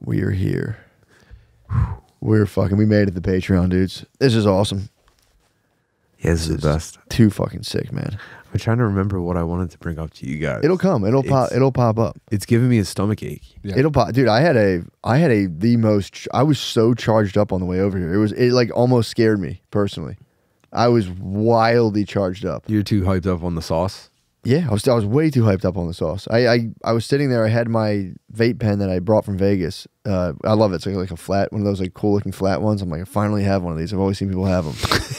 We are here. We're fucking. We made it to Patreon, dudes. This is awesome. Yeah, this is the best. Too fucking sick, man. I'm trying to remember what I wanted to bring up to you guys. It'll come. It'll pop. It'll pop up. It's giving me a stomach ache. Yeah. It'll pop, dude. I had a. I had a the most. I was so charged up on the way over here. It was. It like almost scared me personally. I was wildly charged up. You're too hyped up on the sauce. Yeah, I was. I was way too hyped up on the sauce. I. I, I was sitting there. I had my vape pen that I brought from Vegas. Uh, I love it. It's like, like a flat, one of those like cool looking flat ones. I'm like, I finally have one of these. I've always seen people have them.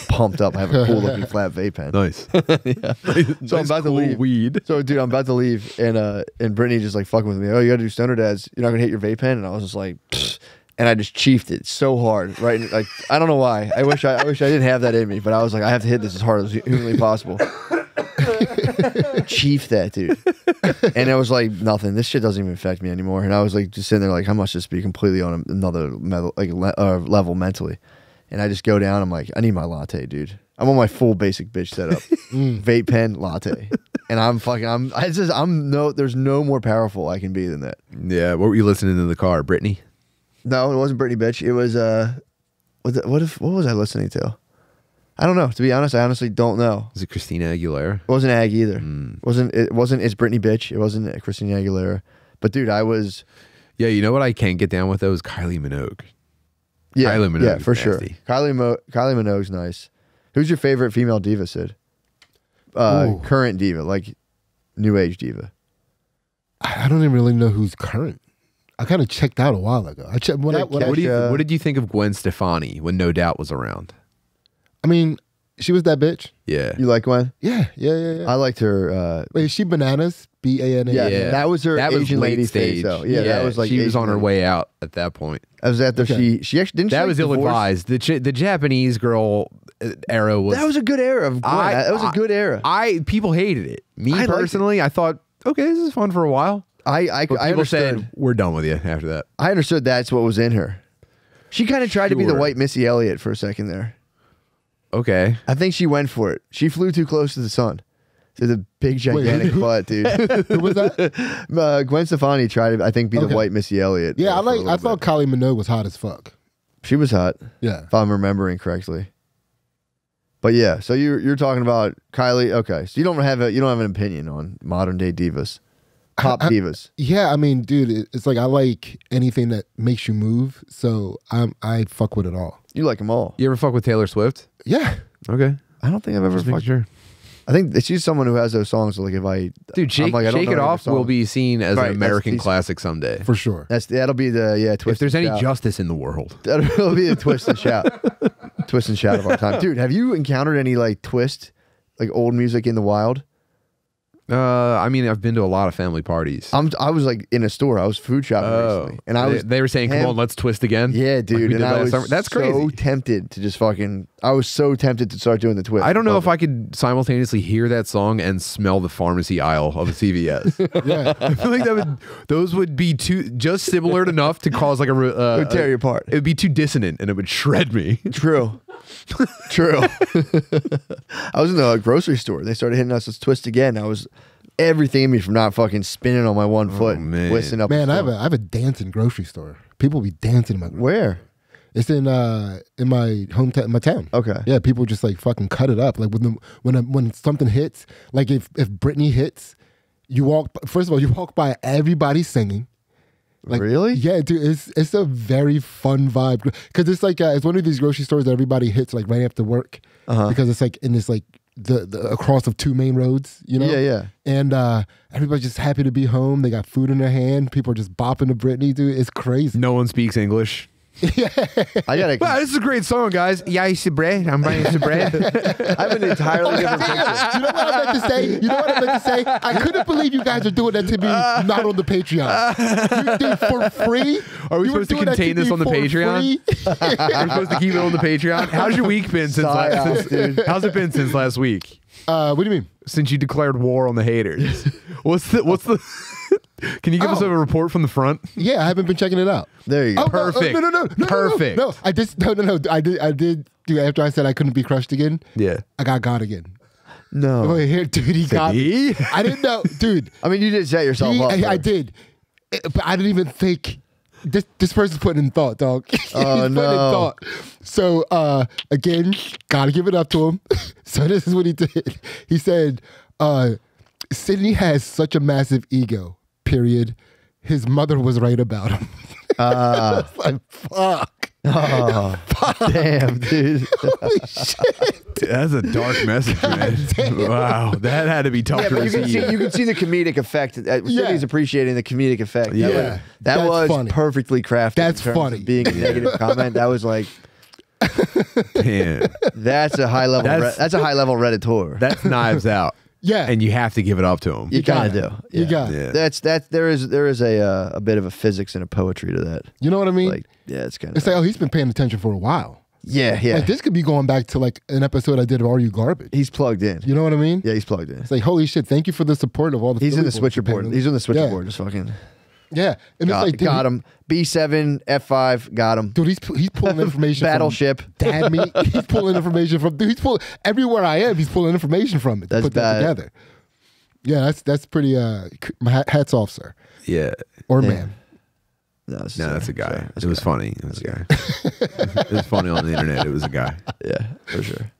Pumped up. I have a cool looking flat vape pen. Nice. So I'm about to leave. Weed. So dude, I'm about to leave, and uh, and Brittany just like fucking with me. Oh, you gotta do Stoner Dadz. You're not gonna hit your vape pen, and I was just like, Pfft. and I just chiefed it so hard, right? in- Like I don't know why. I wish I, I wish I didn't have that in me, but I was like, I have to hit this as hard as humanly possible. Chief that dude, and I was like nothing. This shit doesn't even affect me anymore. And I was like, just sitting there, like I must just be completely on another metal, like le- uh, level mentally. And I just go down. I'm like, I need my latte, dude. I'm on my full basic bitch setup, vape pen, latte, and I'm fucking. I'm. I just. I'm no. There's no more powerful I can be than that. Yeah. What were you listening to in the car, Britney? No, it wasn't Britney, bitch. It was uh, what? The, what if? What was I listening to? I don't know. To be honest, I honestly don't know. Was it Christina Aguilera? It wasn't Ag either. Mm. wasn't It wasn't. It's Britney, bitch. It wasn't Christina Aguilera. But dude, I was. Yeah. You know what I can't get down with though is Kylie Minogue. Yeah, Kylie Minogue yeah, is for sure. Kylie Mo- Kylie Minogue's nice. Who's your favorite female diva, Sid? Uh, Ooh. current diva, like new age diva. I I don't even really know who's current. I kind of checked out a while ago. I checked when Yeah, I, when I, What, do you, what did you think of Gwen Stefani when No Doubt was around? I mean, she was that bitch. Yeah. You like Gwen? Yeah, yeah, yeah, yeah. I liked her. Uh, Wait, is she bananas? B A N A. yeah, Yeah. that was her that was Asian late lady stage. phase, though. Yeah, that was like she was Asian on her lady. way out at that point. I was after Okay. she she actually didn't. she, That like, was ill advised. The Ch- the Japanese girl uh, era was That was a good era of Gwen. I- that was a I- good era. I people hated it. Me I liked it. personally, I thought, okay, this is fun for a while. I I, But I people understood. said we're done with you after that. I understood that's what was in her. She kind of tried to be the white Missy Elliott for a second there. Okay, I think she went for it. She flew too close to the sun. To the big gigantic who- butt, dude. Who was that? uh, Gwen Stefani tried to, I think, be the white Missy Elliott. Yeah, uh, I like. I thought. Kylie Minogue was hot as fuck. she was hot, Yeah. if I'm remembering correctly. But yeah, so you're you're talking about Kylie. Okay, so you don't have a you don't have an opinion on modern day divas, pop I- I- divas. Yeah, I mean, dude, it's like I like anything that makes you move, so I'm I fuck with it all. You like them all. you ever fuck with Taylor Swift? Yeah, Okay, I don't think I've ever fucked. sure. I think she's someone who has those songs. Like if I, Dude, I'm shake, like, I don't shake know it off will be seen as Right, an American classic someday. for sure. That's that'll be the yeah. Twist If there's and any shout. justice in the world, that'll be the twist and shout, twist and shout of our time, dude. Have you encountered any like twist, like old music in the wild? Uh, I mean, I've been to a lot of family parties. I'm I was like in a store. I was food shopping oh, recently, and I was they were saying, "Come on, let's twist again." yeah, dude. did and I was summer. That's so crazy. tempted to just fucking. I was so tempted to start doing the twist. I don't know Love if I could simultaneously hear that song and smell the pharmacy aisle of a CVS. Yeah, I feel like that would those would be too just similar enough to cause like a. Uh, It would tear you apart. it would be too dissonant and it would shred me. True. True. I was in the grocery store. They started hitting us with twist again. I was everything in me from not fucking spinning on my one foot, Oh, man. twisting up. man, I have store. a I have a dancing grocery store. People be dancing in my. Where? It's in uh in my hometown, my town. Okay. Yeah, people just like fucking cut it up. Like when the, when a, when something hits, like if if Britney hits, you walk. First of all, you walk by everybody singing. Like, really? Yeah, dude, it's it's a very fun vibe because it's like uh, it's one of these grocery stores that everybody hits like right after work Uh-huh. because it's like in this like the, the across of two main roads, you know. Yeah, yeah. And uh everybody's just happy to be home. They got food in their hand. People are just bopping to Britney, dude. It's crazy. No one speaks English. I got Wow, this is a great song, guys. Yeah, I see bread. I'm buying some bread. I have an entirely different picture. You know what I meant to say? You know what I meant to say? I couldn't believe you guys are doing that to me, not on the Patreon. You did for free. Are we You supposed to contain this on the Patreon? We're supposed to keep it on the Patreon. How's your week been since last? Since, dude. how's it been since last week? uh, what do you mean? Since you declared war on the haters. What's the? What's the? Can you give us Oh. a report from the front? Yeah, I haven't been checking it out. There you go. Oh, Perfect. No, no, no, no, no, Perfect. No, no, I just no, no, no. I did, I did. Do after I said I couldn't be crushed again. Yeah. I got God again. No. Oh, here, dude, he got. me. I didn't know, dude. I mean, you did set yourself He, up. I, I did, Eh, but I didn't even think this this person's putting in thought, dog. Oh, no. thought. So uh again, gotta give it up to him. so this is what he did. He said, uh, Sidney has such a massive ego, period. His mother was right about him. Uh, like, fuck. oh, damn, dude. Holy shit. That's a dark message, man. wow, that had to be tough Yeah, to but you can see receive. you can see the comedic effect. Uh, Yeah. Sidney's appreciating the comedic effect. That Yeah. was, that That's was funny. perfectly crafted. That's in terms of funny. Being a negative comment, that was like Man, that's a high level. That's- That's, a high level redditor. that's knives out. Yeah. and you have to give it up to him. you kind gotta it. do. You got it. Yeah. That's that. There is there is a uh, a bit of a physics and a poetry to that. You know what I mean? Like yeah, it's kind of it's like, oh, he's been paying attention for a while. yeah yeah. Like this could be going back to like an episode I did of Are You Garbage? he's plugged in. You know what I mean? Yeah, he's plugged in. It's like, holy shit, thank you for the support of all the He's in the boys switcher board. He's in the switcher yeah. board. Just fucking Yeah. And got, it's like, dude, got him. B seven F five got him. Dude, he's he's pulling information. from Battleship. Dad me. He's pulling information from. Dude, he's pulling everywhere I am. He's pulling information from it. To That's put that together. Yeah, that's that's pretty. Uh, my hats off, sir Yeah, or Yeah. man. No, no, sorry, that's a guy. sorry, that's it was funny. It was a guy. it was funny on the internet. It was a guy. Yeah, for sure.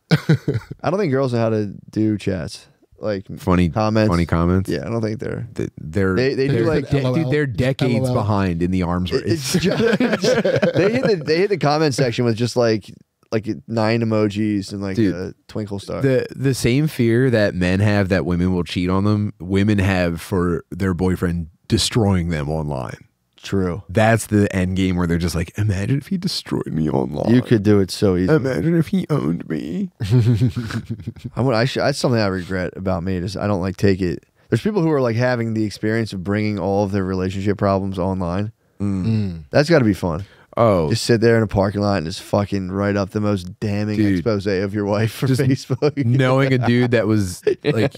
I don't think girls know how to do chats. Like Funny Comments. Funny comments. yeah, I don't think they're. Th- They're They- they do they're like- de- LOL. dude, they're decades LOL. behind in the arms race. It's just, they hit the they hit the comment section with just like like nine emojis and like Dude, a twinkle star. the the same fear that men have that women will cheat on them, women have for their boyfriend destroying them online. True. That's the end game where they're just like, imagine if he destroyed me online. You could do it so easy. imagine if he owned me. I would. I should. That's something I regret about me. Is I don't like take it. There's people who are like having the experience of bringing all of their relationship problems online. Mm. That's got to be fun. Oh, Just sit there in a parking lot and just fucking write up the most damning Dude. expose of your wife for Facebook. knowing a dude that was like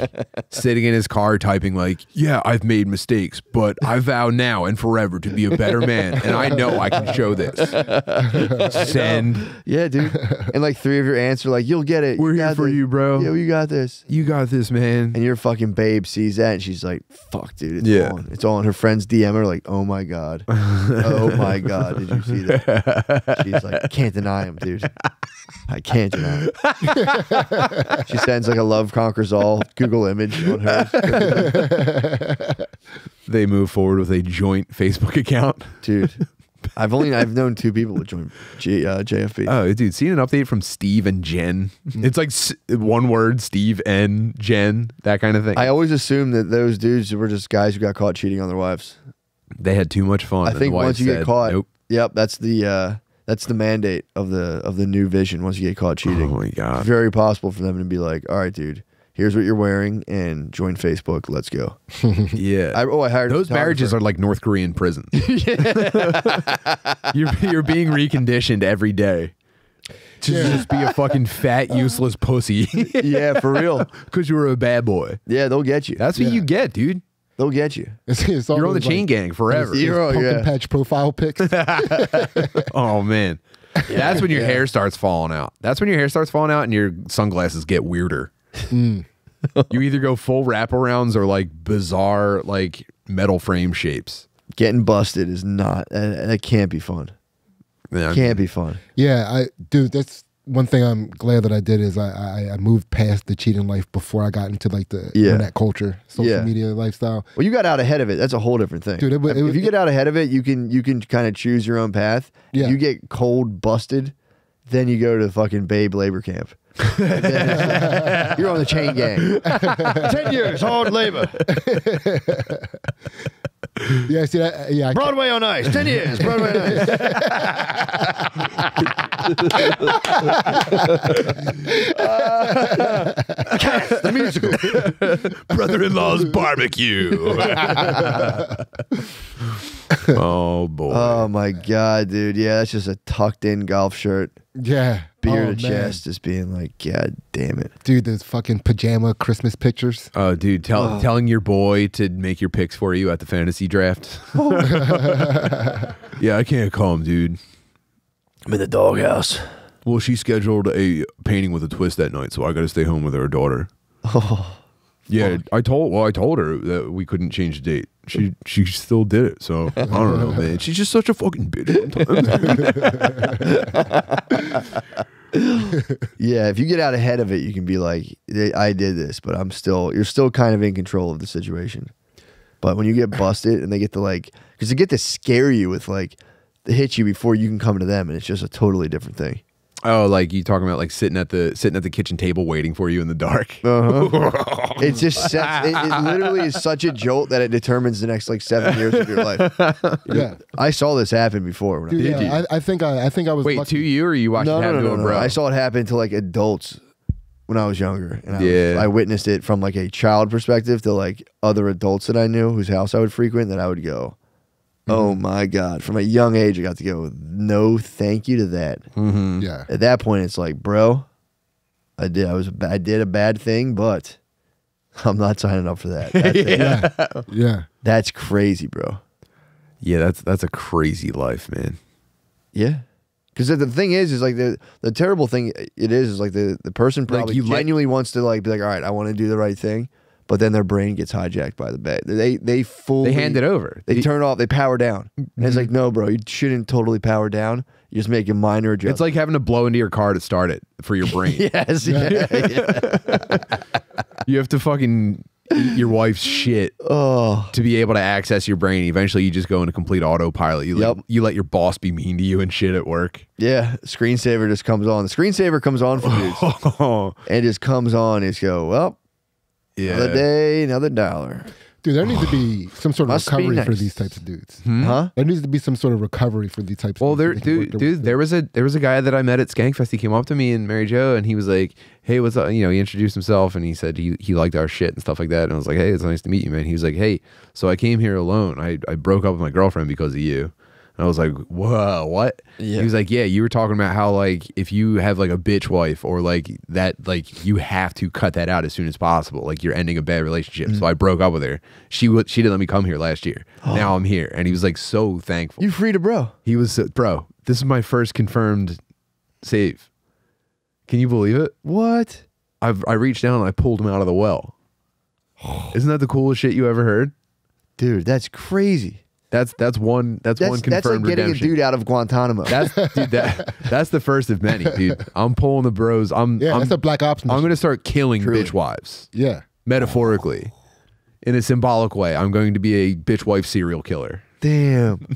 sitting in his car typing like, "Yeah, I've made mistakes, but I vow now and forever to be a better man, and I know I can show this." Send. yeah, dude. And like three of your aunts are like, "You'll get it. We're You here for this. you, bro. Yeah, you got this." You got this, man. And your fucking babe sees that and she's like, "Fuck, dude, it's Yeah. on. It's on." Her friends DM her like, "Oh my god, oh my god, did you see that?" She's like, "Can't deny him, dude. I can't deny him." she sends like a love conquers all Google image on her, They move forward with a joint Facebook account. dude. I've only I've known two people with join G, uh, JFB. Oh, dude, seen an update from Steve and Jen. It's like s- one word, Steve and Jen, that kind of thing. I always assumed that those dudes were just guys who got caught cheating on their wives. they had too much fun. I think once you get caught, nope. Yep, that's the uh, that's the mandate of the of the new vision. Once you get caught cheating, Oh my it's very possible for them to be like, "All right, dude, here's what you're wearing, and join Facebook. Let's go." Yeah. I, oh, I hired a Those marriages are like North Korean prisons. you're you're being reconditioned every day to Yeah. just be a fucking fat, useless pussy yeah, for real. because you were a bad boy. Yeah, they'll get you. That's what Yeah. you get, dude. They'll get you. It's, it's You're on the always chain like, gang forever. You're- Zero, pumpkin yeah. patch profile pics. Oh man, that's when your hair starts falling out. That's when your hair starts falling out and your sunglasses get weirder. Mm. you either go full wraparounds or like bizarre like metal frame shapes. Getting busted is not. Uh, that can't be fun. Yeah. Can't be fun. Yeah, I dude, that's one thing I'm glad that I did is I, I I moved past the cheating life before I got into like the Yeah. internet culture, social Yeah. media lifestyle. Well, you got out ahead of it. That's a whole different thing. Dude, it wa- if, it you get out ahead of it, you can you can kind of choose your own path. Yeah. You get cold busted, then you go to the fucking Babe labor camp. And then it's like, you're on the chain gang. Ten years hard labor. Yeah, see that? Uh, yeah, I Broadway on ice. Ten years. Broadway on ice. Cats, the musical. Brother-in-law's barbecue. oh boy. Oh my god, dude. Yeah, that's just a tucked in golf shirt, yeah, beer oh, to man. chest, just being like, God damn it. dude. Those fucking pajama Christmas pictures. Oh, dude, tell, telling your boy to make your picks for you at the fantasy draft. Oh, yeah, I can't come, dude. I'm in the doghouse. Well, she scheduled a painting with a twist that night, so I got to stay home with her daughter. Oh, Yeah, I told well, I told her that we couldn't change the date. She she still did it. So I don't know, man. She's just such a fucking bitch. sometimes. Yeah, if you get out ahead of it, you can be like, I did this, but I'm still, you're still kind of in control of the situation. But when you get busted and they get to like, because they get to scare you with like, they hit you before you can come to them, and it's just a totally different thing. Oh, like you talking about like sitting at the sitting at the kitchen table waiting for you in the dark. Uh-huh. it just sets, it, it literally is such a jolt that it determines the next like seven years of your life. Yeah. I saw this happen before. When I Dude, was yeah, I, I think I, I think I was Wait, lucky. to you or you watched no, it no, happen no, to no, a no. bro? I saw it happen to like adults when I was younger, and I, was- Yeah. I witnessed it from like a child perspective to like other adults that I knew whose house I would frequent. That I would go, oh Mm-hmm. my god! From a young age, I got to go. No, thank you to that. Mm-hmm. Yeah. At that point, it's like, bro, I did. I was. a I did a bad thing, but I'm not signing up for that. That's. Yeah. Yeah. That's crazy, bro. Yeah, that's that's a crazy life, man. Yeah. Because the thing is, is like the the terrible thing it is is like the the person probably you like- genuinely wants to like be like, all right, I want to do the right thing, but then their brain gets hijacked by the bed. They they fully They hand it over. They The- turn off. They power down. And Mm-hmm. it's like, no, bro, you shouldn't totally power down. You just make a minor adjustment. It's like having to blow into your car to start it for your brain. yes, yeah, yeah. You have to fucking eat your wife's shit Oh, to be able to access your brain. Eventually, you just go into complete autopilot. You let, you let your boss be mean to you and shit at work. yeah. Screensaver just comes on. The screensaver comes on for you, and just comes on. It's go well. Another day, another dollar. Dude, there needs to be some sort of Must be recovery for these types of dudes. Hmm? Huh? There needs to be some sort of recovery for these types. Well, of there, dudes. They dude, work their way dude, there was a there was a guy that I met at Skankfest. He came up to me and Mary Joe, and he was like, "Hey, what's up?" You know, he introduced himself and he said he he liked our shit and stuff like that. And I was like, "Hey, it's nice to meet you, man." He was like, "Hey, so I came here alone. I I broke up with my girlfriend because of you." I was like, "Whoa, what?" Yeah. He was like, "Yeah, you were talking about how like if you have like a bitch wife or like that, like you have to cut that out as soon as possible. Like you're ending a bad relationship." Mm. So I broke up with her. She would she didn't let me come here last year. now I'm here, and he was like so thankful. You free to bro. He was, uh, bro, this is my first confirmed save. Can you believe it? What? I've, I reached down and I pulled him out of the well. Isn't that the coolest shit you ever heard? Dude, that's crazy. That's that's one that's, That's, one that's like confirmed getting redemption. a dude out of Guantanamo. that's dude, that that's the first of many, dude. I'm pulling the bros. I'm Yeah, I'm, that's a black ops. I'm gonna start killing Truly. bitch wives yeah. metaphorically, in a symbolic way. I'm going to be a bitch wife serial killer. Damn.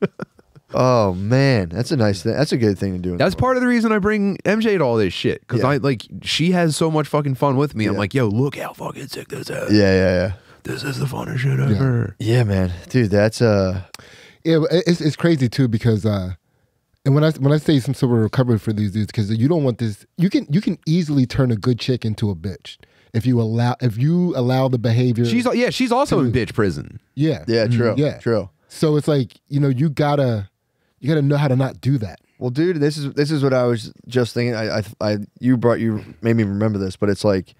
oh man, that's a nice thing. That's a good thing to do. in the That's world. part of the reason I bring MJ to all this shit because Yeah. I like she has so much fucking fun with me. I'm like, yo, look how fucking sick this is. Yeah, yeah, yeah. This is the funnest shit ever. Yeah, man, dude, that's uh, Yeah, it's it's crazy too because uh and when I when I say some sort of recovery for these dudes because you don't want this you can you can easily turn a good chick into a bitch if you allow if you allow the behavior She's yeah, she's also in bitch prison. yeah yeah, true, yeah true. so it's like you know you gotta you gotta know how to not do that Well, dude, this is this is what I was just thinking. I, I, I you brought you made me remember this, but it's like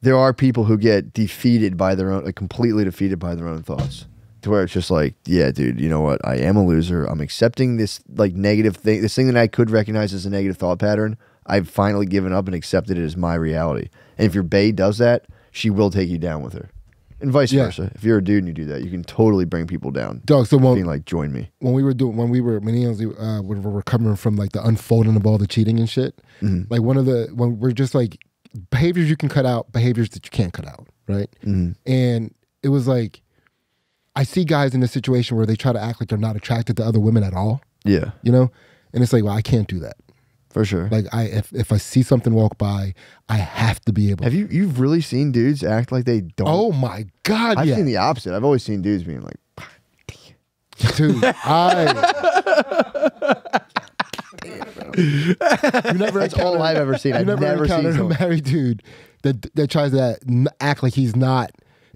there are people who get defeated by their own, like completely defeated by their own thoughts, to where it's just like, yeah, dude, you know what? I am a loser. I'm accepting this like negative thing, this thing that I could recognize as a negative thought pattern. I've finally given up and accepted it as my reality. And if your bae does that, she will take you down with her, and vice Yeah. versa. If you're a dude and you do that, you can totally bring people down. dog so when, Being like, join me. when we were doing when we were when Ian's, uh, we were recovering from like the unfolding of all the cheating and shit Mm-hmm. like one of the when we're just like behaviors you can cut out behaviors that you can't cut out right Mm-hmm. and it was like i see guys in a situation where they try to act like they're not attracted to other women at all Yeah, you know and it's like well i can't do that for sure. like i if, if i see something walk by i have to be able Have you you've really seen dudes act like they don't? oh my god I've yeah seen the opposite. I've always seen dudes being like, dude i you never "That's all I've ever seen. I've never, never seen encountered a someone." married dude that that tries to act like he's not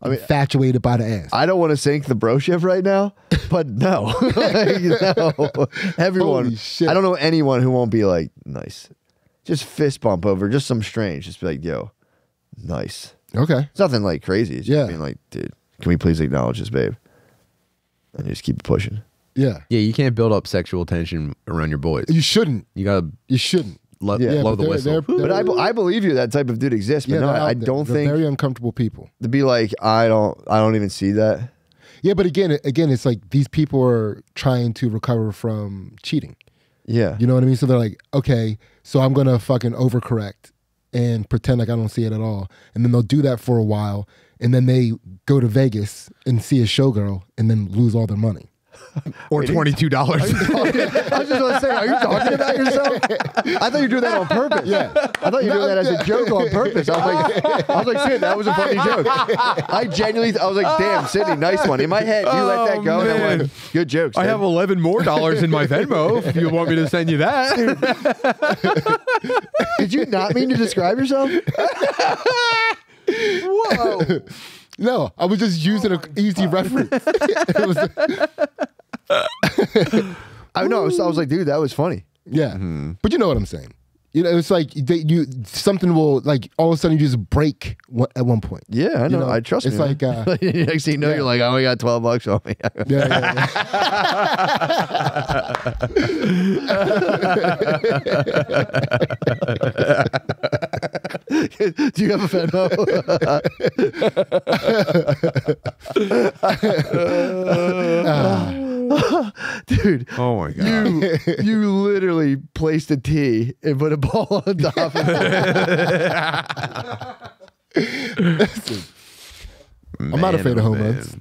mean, infatuated by the ass. I don't want to sink the bro ship right now, but no, no. Everyone, Holy shit. I don't know anyone who won't be like nice. Just fist bump over, just some strange. Just be like, yo, nice. okay. It's nothing like crazy. It's just Yeah. being like, dude, can we please acknowledge this, babe? And you just keep pushing. Yeah. Yeah, you can't build up sexual tension around your boys. You shouldn't. You gotta You shouldn't. lo- Yeah, blow but the they're- whistle. they're- But I, be- I believe you that type of dude exists. But Yeah, no, they're I don't They're think very uncomfortable people. to be like I don't I don't even see that. Yeah, but again, again, it's like these people are trying to recover from cheating. Yeah. You know what I mean? So they're like, okay, so I'm gonna fucking overcorrect and pretend like I don't see it at all, and then they'll do that for a while, and then they go to Vegas and see a showgirl, and then lose all their money. Or twenty two dollars. I was just gonna say, are you talking about yourself? I thought you were doing that on purpose. Yeah. I thought you were doing that as a joke on purpose. I was like, I was like, Sid, that was a funny joke. I genuinely, I was like, damn, Sidney, nice one. In my head, you let that go, and I'm like, oh, good jokes. I Sid. have eleven more dollars in my Venmo. If you want me to send you that, Did you not mean to describe yourself? Whoa. No, I was just using an oh easy reference. Was- I know. So I was like, dude, that was funny. yeah, mm-hmm. but you know what I'm saying. You know, it's like they, you something will like all of a sudden you just break one, at one point. Yeah, I know. know, I trust it's me. like, uh, next thing you know, yeah. you're like, I only got twelve bucks on me. Yeah, yeah, yeah. Do you have a Venmo? Dude, oh my god, you you literally placed a tee and put a ball on top. of it. I'm not afraid of home man. runs.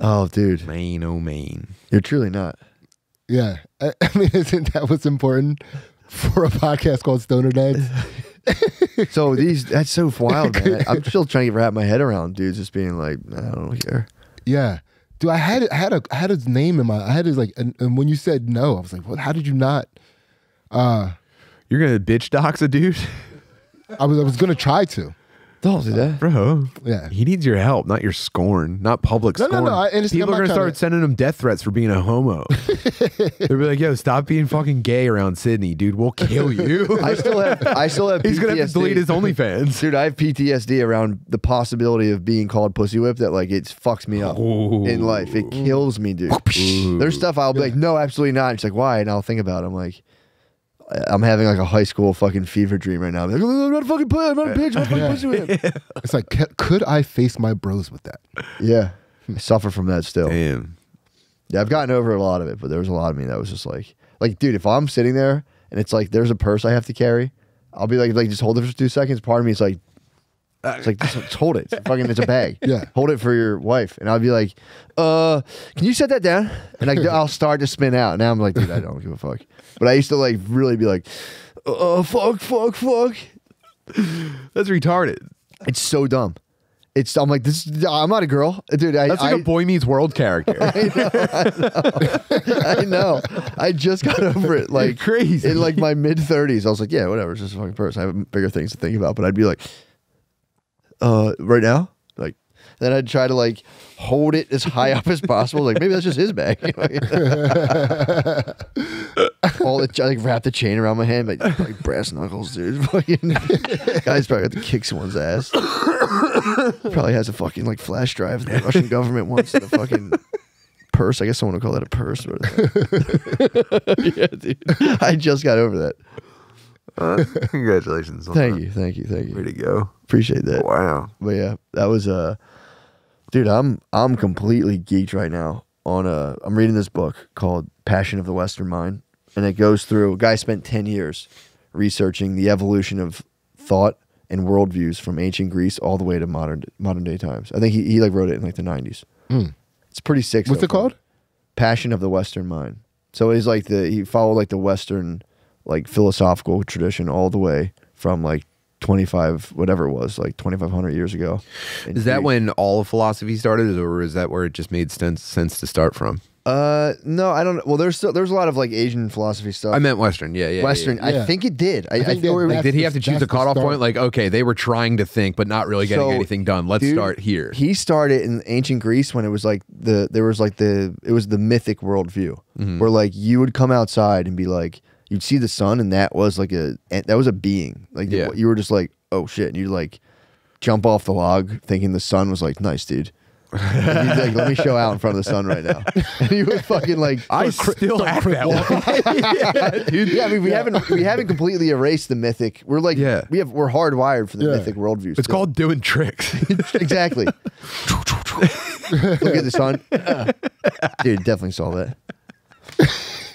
Oh, dude, Main, oh main. you're truly not. Yeah, I, I mean, isn't that what's important for a podcast called Stoner Dadz? So these that's so wild, man. I'm still trying to wrap my head around dudes just being like, I don't care. Yeah, dude, I had I had a I had his name in my I had his like, and, and when you said no, I was like, what? How did you not? Uh, You're gonna bitch dox a dude, I was I was gonna try to. Don't do that. bro. Yeah. He needs your help, not your scorn, not public No, no, scorn. no, I understand. People I'm are gonna start to- sending him death threats for being a homo. They'll be like, "Yo, stop being fucking gay around Sidney, dude. We'll kill you." I still have I still have He's gonna have to delete his OnlyFans. Dude, I have PTSD around the possibility of being called pussy whip that like it fucks me up Ooh. in life. It kills me, dude. There's stuff I'll be like, no, absolutely not. It's like, why? And I'll think about it. I'm like, I'm having like a high school fucking fever dream right now. I'm like, "Oh, I'm not a fucking pussy, I'm not a bitch, I'm not a fucking pussy whip. It's like, could I face my bros with that? Yeah. I suffer from that still. Damn. Yeah, I've gotten over a lot of it, but there was a lot of me that was just like, like, dude, if I'm sitting there and it's like there's a purse I have to carry, I'll be like, like just hold it for two seconds. Part of me is like, it's like just, just hold it. It's fucking, it's a bag. Yeah. hold it for your wife, and I'll be like, uh, can you set that down? And I, I'll start to spin out. Now I'm like, dude, I don't give a fuck. But I used to like really be like, uh, fuck, fuck, fuck. That's retarded. It's so dumb. It's I'm like this. I'm not a girl, dude. I, That's like I, a Boy Meets World character. I know. I know. I, know. I just got over it. Like crazy. in like my mid thirties. I was like, yeah, whatever. It's just a fucking purse. I have bigger things to think about. But I'd be like, uh, right now, like. Then I'd try to like hold it as high up as possible. Like maybe that's just his bag. All the like wrap the chain around my hand, like, like brass knuckles, dude. Fucking guy's probably got to kick someone's ass. probably has a fucking like flash drive that the Russian government wants in the fucking purse. I guess someone would call that a purse. But yeah, dude. I just got over that. Congratulations. on Thank that. you, thank you, thank Way you. to go. Appreciate that. Wow. But yeah, that was uh dude, I'm I'm completely geeked right now on uh I'm reading this book called Passion of the Western Mind. And it goes through a guy spent ten years researching the evolution of thought and worldviews from ancient Greece all the way to modern modern day times. I think he, he like wrote it in like the nineties. It's pretty sick. What's so it called? Passion of the Western Mind. So he's like the he followed like the Western like philosophical tradition all the way from like twenty five whatever it was like twenty five hundred years ago. in Is that Greece. when all of philosophy started, or is that where it just made sense sense to start from? Uh, no, I don't. Well, there's still there's a lot of like Asian philosophy stuff. I meant Western. Yeah, yeah. Western. yeah, yeah. Yeah. I think it did. I, I think think that- or- that's Did he have to choose a cutoff point? Like, okay, they were trying to think, but not really getting So, anything done. Let's dude, start here. He started in ancient Greece when it was like the there was like the it was the mythic worldview Mm-hmm. where like you would come outside and be like you'd see the sun and that was like a eh, that was a being like Yeah. you were just like oh shit and you'd like jump off the log thinking the sun was like nice dude And like, let me show out in front of the sun right now. And you would fucking like I still act that way. dude. Yeah, I mean, we haven't we haven't completely erased the mythic. We're like, Yeah. we have we're hardwired for the Yeah. mythic worldview. It's still. called doing tricks. exactly. Look at the sun, dude. Definitely saw that.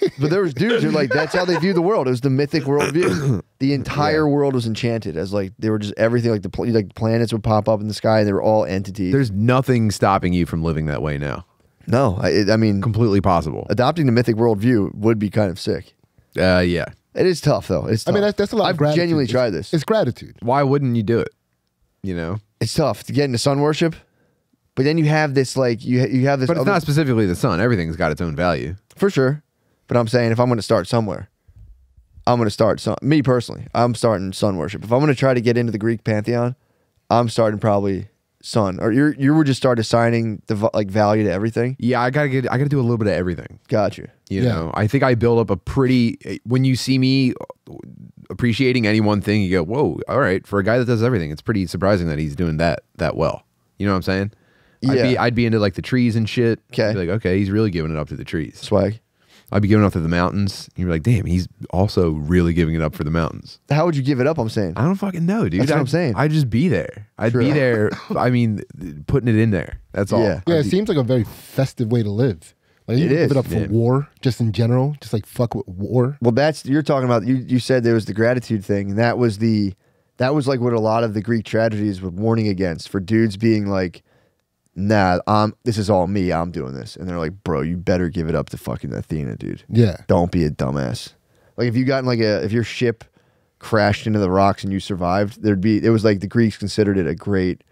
But there was dudes who like that's how they view the world. It was the mythic worldview. The entire world was enchanted as like they were just everything like the pl- like planets would pop up in the sky and they were all entities. There's nothing stopping you from living that way now. no, I, I mean, Completely possible. adopting the mythic worldview would be kind of sick. Uh, yeah. It is tough though. It's I mean, that's, that's a lot I've of gratitude. genuinely It's- tried this. It's gratitude. Why wouldn't you do it? You know, It's tough to get into sun worship, but then you have this like you ha- you have this. but it's other- not specifically the sun. Everything's got its own value. for sure. But I'm saying if I'm going to start somewhere, I'm going to start sun. Me personally, I'm starting sun worship. If I'm going to try to get into the Greek pantheon, I'm starting probably sun. Or you you were just start assigning the like value to everything. Yeah, I gotta get. I gotta do a little bit of everything. Got you. You Yeah. know, I think I build up a pretty. When you see me appreciating any one thing, you go, "Whoa! All right." For a guy that does everything, it's pretty surprising that he's doing that that well. You know what I'm saying? I'd be Yeah. I'd be into like the trees and shit. 'Kay. I'd like, okay, he's really giving it up to the trees. Swag. I'd be giving up to the mountains. You're like, damn, he's also really giving it up for the mountains. How would you give it up? I'm saying. I don't fucking know, dude. That's what I'd, I'm saying. I'd just be there. I'd True. be there. I mean, putting it in there. That's all. Yeah. Yeah, I'd it be- seems like a very festive way to live. Like you It give is, it up for yeah. war, just in general, just like fuck with war. Well, that's you're talking about. You you said there was the gratitude thing, and that was the that was like what a lot of the Greek tragedies were warning against for dudes being like, "Nah, I'm this is all me. I'm doing this," and they're like, "Bro, you better give it up to fucking Athena, dude. Yeah, Don't be a dumbass. Like if you got in like a if your ship crashed into the rocks and you survived, there'd be it was like the Greeks considered it a great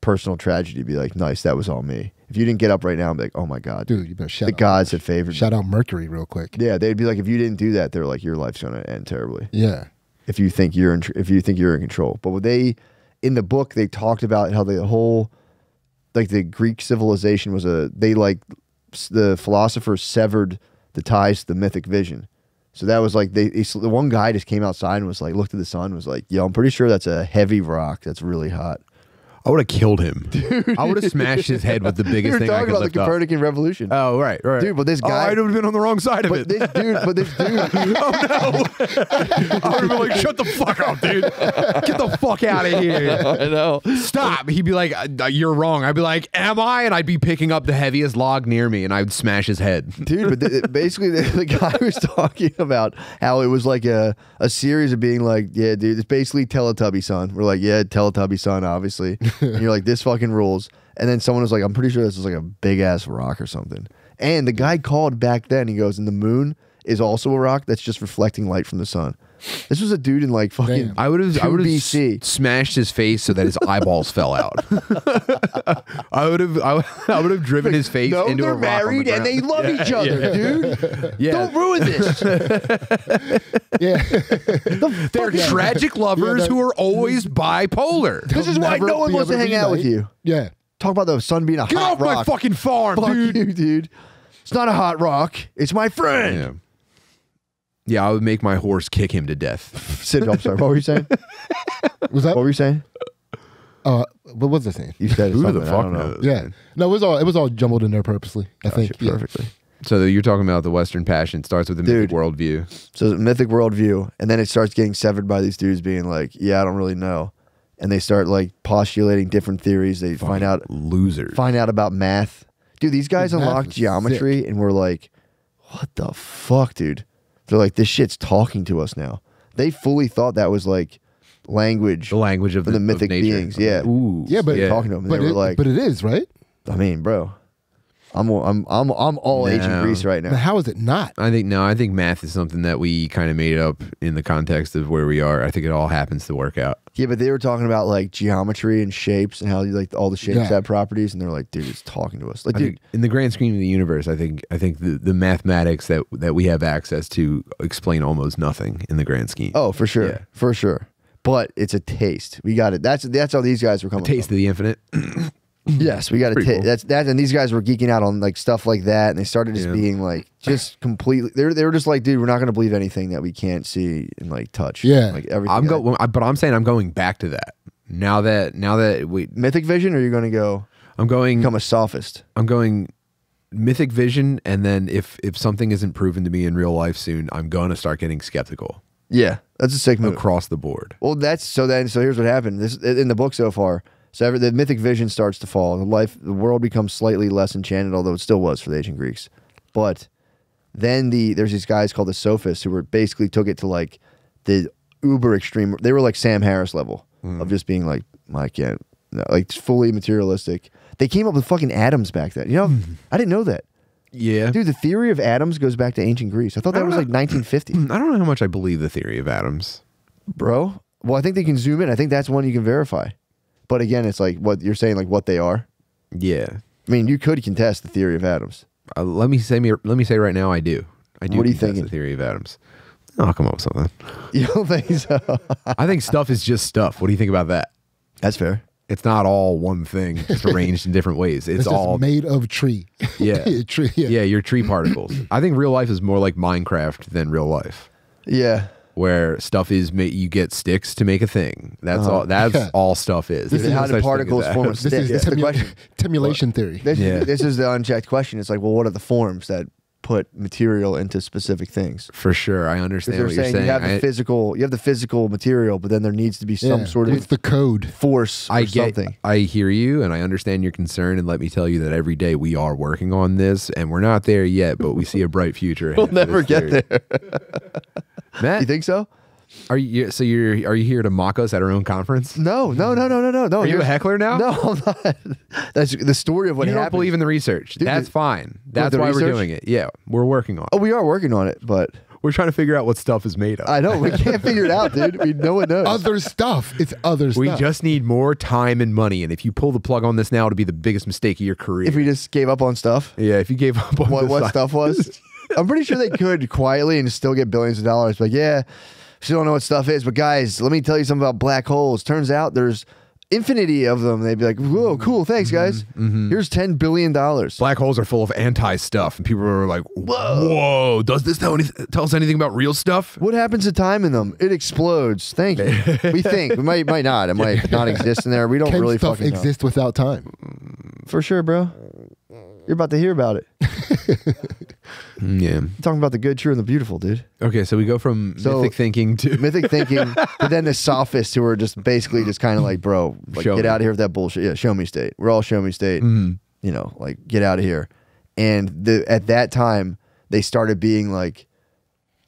personal tragedy. to Be like, nice, that was all me. If you didn't get up right now, I'm like, oh my god, dude, you better shout the out, gods had favored. me. shout out Mercury real quick. Yeah, they'd be like, if you didn't do that, they're like, your life's gonna end terribly. Yeah, If you think you're in, if you think you're in control, but what they in the book they talked about how the whole, like the Greek civilization was a they like the philosophers severed the ties to the mythic vision. So that was like they, they the one guy just came outside and was like looked at the sun was like, yo, I'm pretty sure that's a heavy rock that's really hot. I would have killed him. Dude. I would have smashed his head with the biggest were thing I talking could about the lift up. Copernican revolution. Oh right, right, Dude, but this Oh, guy- I'd have been on the wrong side of but it. this dude, but this dude, oh no! I would have been like, "Shut the fuck up, dude! Get the fuck out of here! I know. Stop!" He'd be like, "Uh, "You're wrong." I'd be like, "Am I?" And I'd be picking up the heaviest log near me, and I would smash his head. dude but the, basically the, the guy was talking about how it was like a, a series of being like yeah dude it's basically teletubby sun we're like yeah teletubby sun obviously and you're like this fucking rules. And then someone was like i'm pretty sure this is like a big ass rock or something. And the guy called back then he goes and the moon is also a rock that's just reflecting light from the sun this was a dude in like fucking Damn. I would have, I would have BC. smashed his face so that his eyeballs fell out. I would have, I would, have driven his face no, into they're a rock on the married and they ground. love each other, dude. Yeah, Don't ruin this. yeah. they're tragic lovers that- who are always bipolar. this is why no one wants to hang out with you. Yeah, Talk about the sun being a hot rock. Get hot off my fucking farm, Fuck dude. you, dude. It's not a hot rock. It's my friend. Yeah. Yeah, I would make my horse kick him to death. Sid, I'm sorry. What were you saying? was that? What were you saying? Uh, what was I saying? You said Who something. the I fuck don't know. knows? Yeah, no, it was all it was all jumbled in there purposely. I Gotcha, think yeah. perfectly. So you're talking about the Western passion starts with the mythic worldview. So it's a mythic worldview, and then it starts getting severed by these dudes being like, "Yeah, I don't really know," and they start like postulating different theories. They find out losers. find out about math. Dude, these guys Dude, math unlock is geometry, and we're like, "What the fuck, dude?" They're like, "This shit's talking to us now." They fully thought that was like language. The language of the, the mythic nature. beings, yeah. Ooh. Yeah, but- yeah. Talking to them, But they were like, but it is right. "I mean, bro, I'm I'm I'm I'm all ancient No. Greece right now." how is it not? I think no, I think math is something that we kind of made up in the context of where we are. I think it all happens to work out. Yeah, but they were talking about like geometry and shapes and how like all the shapes Yeah. have properties, and they're like, "Dude, it's talking to us." Like, I dude, think in the grand scheme of the universe, I think I think the, the mathematics that that we have access to explain almost nothing in the grand scheme. oh, for sure, Yeah. for sure. But it's a taste. We got it. That's that's how these guys were coming. Taste of the infinite. from. Yes, we got to cool. That's that. And these guys were geeking out on like stuff like that, and they started just Yeah. being like just completely. They were, they were just like, dude, we're not going to believe anything that we can't see and like touch. Yeah. like everything. I'm going, but I'm saying I'm going back to that now that now that we. mythic vision, or are you going to go? I'm going. become a sophist. I'm going mythic vision, and then if if something isn't proven to me in real life soon, I'm gonna start getting skeptical Yeah, that's a sick move. across the board. Well, that's so then. So here's what happened. This in the book so far. So every, the mythic vision starts to fall. The life, the world becomes slightly less enchanted, although it still was for the ancient Greeks. But then the there's these guys called the sophists who were basically took it to like the uber extreme. They were like Sam Harris level of mm. just being like, I can't, no, like fully materialistic. They came up with fucking atoms back then. You know, I didn't know that. Yeah, Dude, the theory of atoms goes back to ancient Greece. I thought that was like 1950. I don't know how much I believe the theory of atoms. bro. Well, I think they can zoom in. I think that's one you can verify. But again, it's like what you're saying, like what they are. Yeah, I mean, you could contest the theory of atoms. uh, let me say me. Let me say right now, I do. I do. What are you contest thinking? The theory of atoms. I'll come up with something. You don't think so? I think stuff is just stuff. What do you think about that? that's fair. It's not all one thing, just arranged in different ways. It's, It's, all just made of tree. Yeah. tree. Yeah. yeah, your tree particles. I think real life is more like Minecraft than real life, Yeah. Where stuff is ma- you get sticks to make a thing. That's all. Uh-huh. That's Yeah. all stuff is. This There's is no how such do thing as particles that. form This stick? is That's the timu- question. Timulation theory. This, Yeah. this is the unchecked question. It's like, well, what are the forms that put material into specific things? For sure, I understand they're what you're saying, saying. you have the physical, you have the physical material, but then there needs to be some Yeah. sort of It's the code. force or I get, something. I hear you, and I understand your concern. And let me tell you that every day we are working on this, and we're not there yet, but we see a bright future. We'll never get theory. there. Matt, You think so? Are you so you're are you here to mock us at our own conference? No, no, no, no, no, no. no. Are you a heckler now? No, I'm not. That's the story of what you don't believe in the research. Dude, That's fine. That's why research? we're doing it. Yeah, we're working on. it. Oh, we are working on it, but We're trying to figure out what stuff is made of. I know we can't figure it out, dude. We no one knows. Other stuff. It's other we just need more time and money, and if you pull the plug on this now, it'll be the biggest mistake of your career. if we just gave up on stuff, yeah, if you gave up on what, what stuff was, I'm pretty sure they could quietly and still get billions of dollars. But yeah, still don't know what stuff is. But guys, let me tell you something about black holes. Turns out there's infinity of them. They'd be like, whoa, mm-hmm. cool, thanks, mm-hmm. guys. Mm-hmm. Here's ten billion dollars. Black holes are full of anti stuff, and people are like, "Whoa, whoa does this tell, any- tell us anything about real stuff?" What happens to time in them? It explodes. Thank you. we think we might might not. It might not exist in there. We don't Can really stuff fucking know. exist without time? for sure, bro. You're about to hear about it. Yeah. I'm talking about the good, true, and the beautiful, dude. Okay, so we go from So- mythic thinking to mythic thinking, but then the sophists who are just basically just kind of like, bro, like Show get me. out of here with that bullshit. Yeah, show me state. We're all show me state. Mhm. You know, like get out of here. And the at that time, they started being like,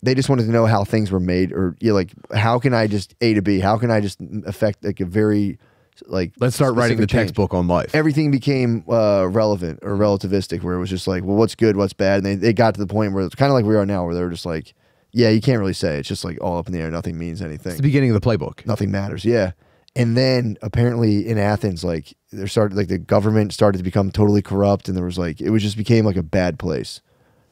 they just wanted to know how things were made, or you know, like how can I just A to B? How can I just affect like a very like let's start writing the change? textbook on life. everything became uh, relevant or relativistic, where it was just like, well, what's good, what's bad, and they, they got to the point where it's kind of like we are now, where they're just like, yeah, you can't really say. It's just like all up in the air. Nothing means it's anything. the beginning of the playbook. Nothing matters. Yeah. And then apparently in Athens, like there started, like the government started to become totally corrupt, and there was like it was just became like a bad place.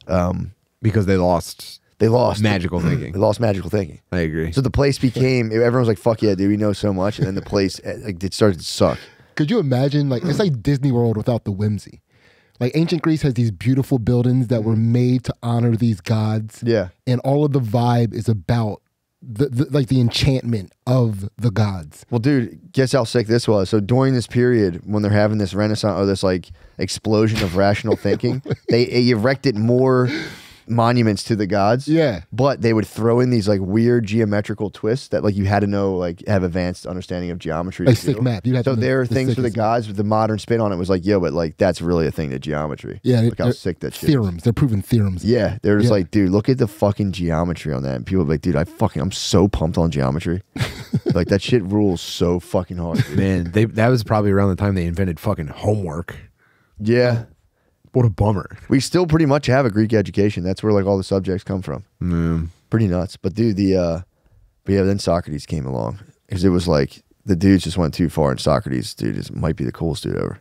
Um, because they lost they lost magical thinking. They lost magical thinking. I agree. So the place became everyone was like, "Fuck yeah, dude, we know so much," and then the place eh, like it started to suck. Could you imagine? Like it's like Disney World without the whimsy. Like ancient Greece has these beautiful buildings that were made to honor these gods. Yeah. and all of the vibe is about the, the like the enchantment of the gods. Well, dude, guess how sick this was. So during this period, when they're having this renaissance or this like explosion of rational thinking, they erected more monuments to the gods. Yeah. But they would throw in these like weird geometrical twists that like you had to know like have advanced understanding of geometry. Like stick do. map. You'd have So to there are the things for the gods with the modern spin on it was like, yo, but like that's really a thing to geometry. Yeah, Look how sick that shit. is. Theorems. They're proving theorems. Yeah, they're just Yeah. like, dude, look at the fucking geometry on that. And people are like, dude, I fucking, I'm so pumped on geometry. like that shit rules so fucking hard. dude. Man, they that was probably around the time they invented fucking homework. Yeah, What a bummer. we still pretty much have a Greek education. That's where like all the subjects come from. Mm. Pretty nuts. But dude, the uh, but yeah, then Socrates came along because it was like the dudes just went too far, and Socrates, dude, is might be the coolest dude ever.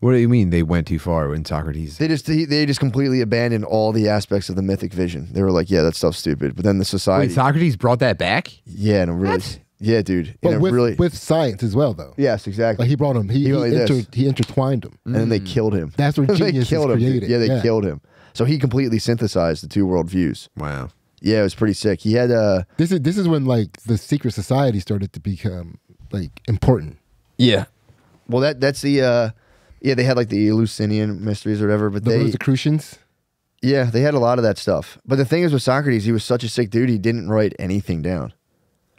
What do you mean they went too far when Socrates? They just he, they just completely abandoned all the aspects of the mythic vision. They were like, yeah, that stuff's stupid. But then the society, Wait, Socrates brought that back? yeah, and a really, What? Yeah, dude, But with really, with science as well, though. yes, exactly. Like he brought him. He He he, like inter, he intertwined him, and then they killed him. That's where they genius is killed him. dude. created. Yeah, they Yeah. killed him. So he completely synthesized the two world views. Wow. Yeah, it was pretty sick. He had uh This is this is when like the secret society started to become like important. yeah. Well, that that's the uh Yeah, they had like the Eleusinian mysteries or whatever, but The they Rosicrucians. yeah they had a lot of that stuff. But the thing is with Socrates, he was such a sick dude. He didn't write anything down.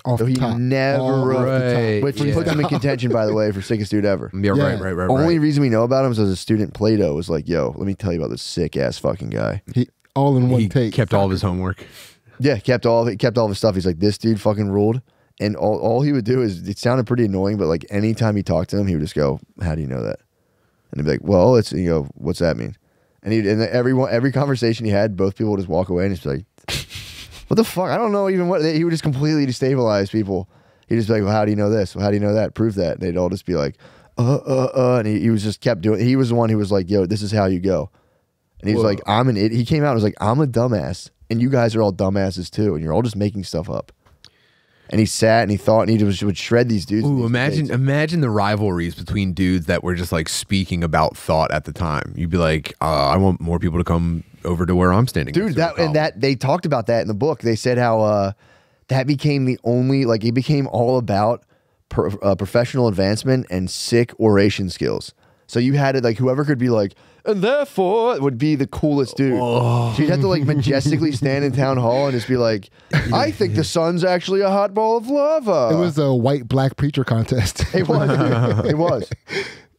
Off So the he top. never Off wrote, the top. Which Yeah. puts him in contention, by the way, for sickest dude ever. Yeah, Yeah. right, right, right. Only right. reason we know about him is as a student, Plato was like, "Yo, let me tell you about this sick ass fucking guy." He all in one he take. kept all of his homework. Yeah, kept all he kept all of his stuff. He's like, "This dude fucking ruled." And all, all he would do is it sounded pretty annoying, but like anytime he talked to him, he would just go, "How do you know that?" And he'd be like, "Well, it's you go, what's that mean?" And he and everyone every conversation he had, both people would just walk away and just be like, "What the fuck? I don't know even what." He would just completely destabilize people. He'd just be like, "Well, how do you know this? Well, how do you know that? Prove that." And they'd all just be like, "Uh, uh, uh," and he, he was just kept doing. He was the one who was like, "Yo, this is how you go." And he was Whoa. like, "I'm an idiot." He came out and was like, "I'm a dumbass, and you guys are all dumbasses too, and you're all just making stuff up." And he sat and he thought, and he just would shred these dudes. Ooh, these imagine debates. imagine the rivalries between dudes that were just like speaking about thought at the time. You'd be like, uh, I want more people to come over to where I'm standing. dude next to a that and that they talked about that in the book they said how uh that became the only like it became all about per, uh, professional advancement and sick oration skills so you had it like whoever could be like and therefore would be the coolest dude so you'd have to like majestically stand in town hall and just be like i think the sun's actually a hot ball of lava It was a white black preacher contest. it was it was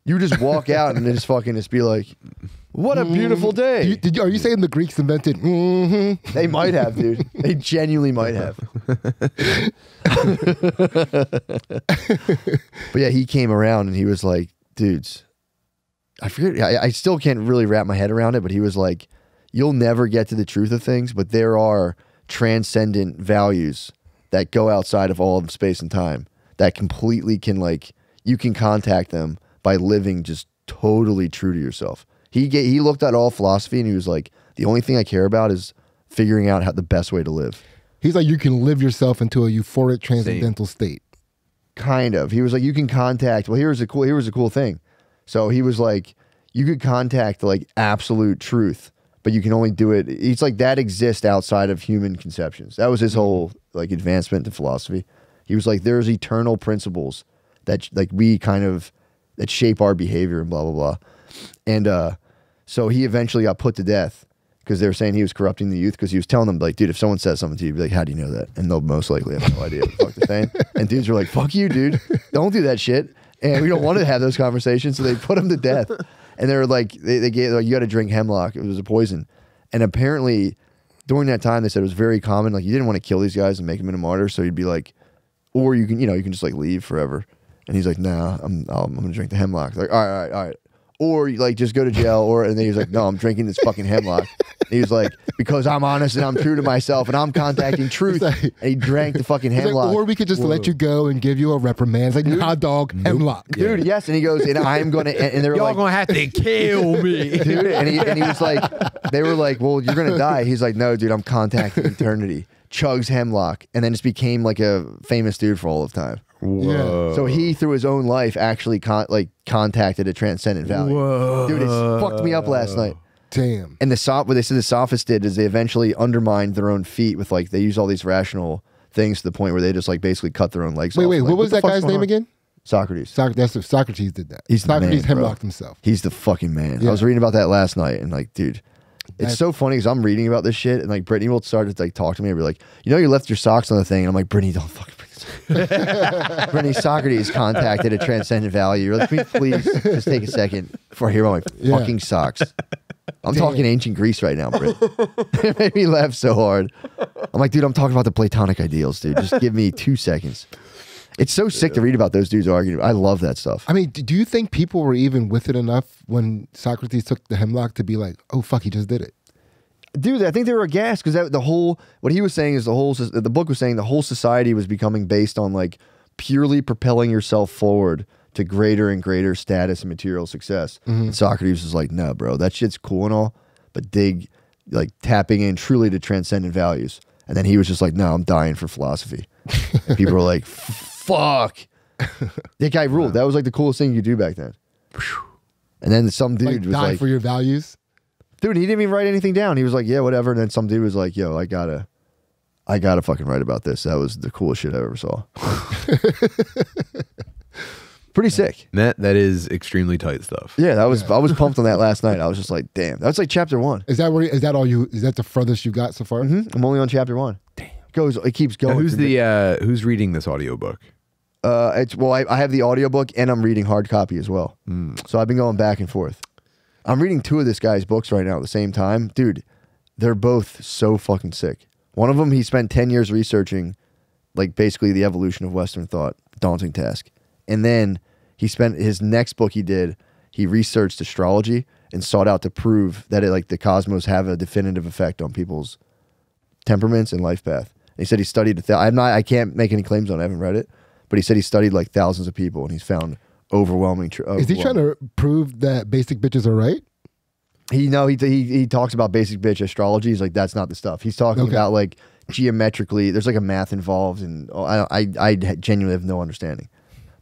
you just walk out and just fucking just be like what a beautiful day You- did you, are you saying the Greeks invented? hmm They might have, dude. They genuinely might have. but yeah, he came around and he was like, dudes, I forget, I, I still can't really wrap my head around it, but he was like, you'll never get to the truth of things, but there are transcendent values that go outside of all of space and time that completely can, like, you can contact them by living just totally true to yourself. He ga- he looked at all philosophy and he was like, the only thing I care about is figuring out how the best way to live. He's like, you can live yourself into a euphoric transcendental state. Kind of. He was like, you can contact. Well, here's a cool. Here was a cool thing. So he was like, you could contact like absolute truth, but you can only do it. He's like that exists outside of human conceptions. That was his whole like advancement to philosophy. He was like, there's eternal principles that like we kind of that shape our behavior and blah blah blah. And uh, so he eventually got put to death because they were saying he was corrupting the youth because he was telling them like, dude, if someone says something to you, be like, how do you know that? And they'll most likely have no idea what the fuck they're saying. And dudes were like, fuck you, dude, don't do that shit. And we don't want to have those conversations, so they put him to death. And they were like, they, they gave like, you got to drink hemlock. It was a poison. And apparently, during that time, they said it was very common. Like you didn't want to kill these guys and make them into martyrs, so you'd be like, or you can, you know, you can just like leave forever. And he's like, nah, I'm, I'm, I'm gonna drink the hemlock. Like, all right, all right, all right. Or like just go to jail. Or and then he was like, no, I'm drinking this fucking hemlock. And he was like, because I'm honest and I'm true to myself and I'm contacting truth. like- and he drank the fucking He's like, hemlock. or we could just let you go and give you a reprimand. It's like, nah, dog, hemlock. Dude, yes, and he goes, and I'm gonna, and, and they were Y'all like, gonna have to kill me. dude, and he and he was like, they were like, well, you're gonna die. He's like, no, dude, I'm contacting eternity. Chugs hemlock, and then just became like a famous dude for all of time. Whoa. So he, through his own life, actually con- like contacted a transcendent value. Whoa. Dude, it fucked me up last night. Damn. And the soph- what they said the sophists did is they eventually undermined their own feet with like they use all these rational things to the point where they just like basically cut their own legs. Wait, off. wait, Like, what was the that guy's name on? again? Socrates. Soc- that's Socrates did that. He's the Socrates man, hemlocked himself. He's the fucking man. Yeah. I was reading about that last night and like, dude, it's so funny because I'm reading about this shit and like Britney will start to like talk to me and be like, you know, you left your socks on the thing, and I'm like, Britney, don't fucking bring this. Britney, Socrates contacted a transcendent value. You're like, "Can we please just take a second before I hear about my Yeah. fucking socks. I'm talking ancient Greece right now, Britt. it made me laugh so hard. I'm like, dude, I'm talking about the Platonic ideals, dude. Just give me two seconds. It's so sick to read about those dudes arguing. I love that stuff. I mean, do you think people were even with it enough when Socrates took the hemlock to be like, oh, fuck, he just did it? dude i think they were aghast because the whole what he was saying is the whole the book was saying the whole society was becoming based on like purely propelling yourself forward to greater and greater status and material success. And socrates was like no bro that shit's cool and all but dig like tapping in truly to transcendent values. And then he was just like no i'm dying for philosophy. And people were like fuck. That guy ruled. That was like the coolest thing you could do back then. And then some dude like, was die like for your values? dude he didn't even write anything down. He was like yeah whatever. And then some dude was like yo i gotta i gotta fucking write about this. That was the coolest shit i ever saw Pretty sick. That that is extremely tight stuff. Yeah, that was I was pumped on that last night. I was just like, damn, that's like chapter one. Is that where? Is that all you? Is that the furthest you got so far? hmm I'm only on chapter one. Damn, goes it keeps Now, going. who's the uh, who's reading this audiobook? Uh, it's well, I, I have the audiobook and I'm reading hard copy as well. So I've been going back and forth. I'm reading two of this guy's books right now at the same time, dude. They're both so fucking sick. One of them he spent ten years researching, like basically the evolution of Western thought, daunting task, and then he spent his next book he did. He researched astrology and sought out to prove that it like the cosmos have a definitive effect on people's temperaments and life path. And he said he studied. I'm not. I can't make any claims on. it. I haven't read it, but he said he studied like thousands of people and he's found overwhelming. Tr- Is he trying to prove that basic bitches are right? He no. He he he talks about basic bitch astrology. He's like that's not the stuff. He's talking Okay. about like geometrically. There's like a math involved, and oh, I I I genuinely have no understanding.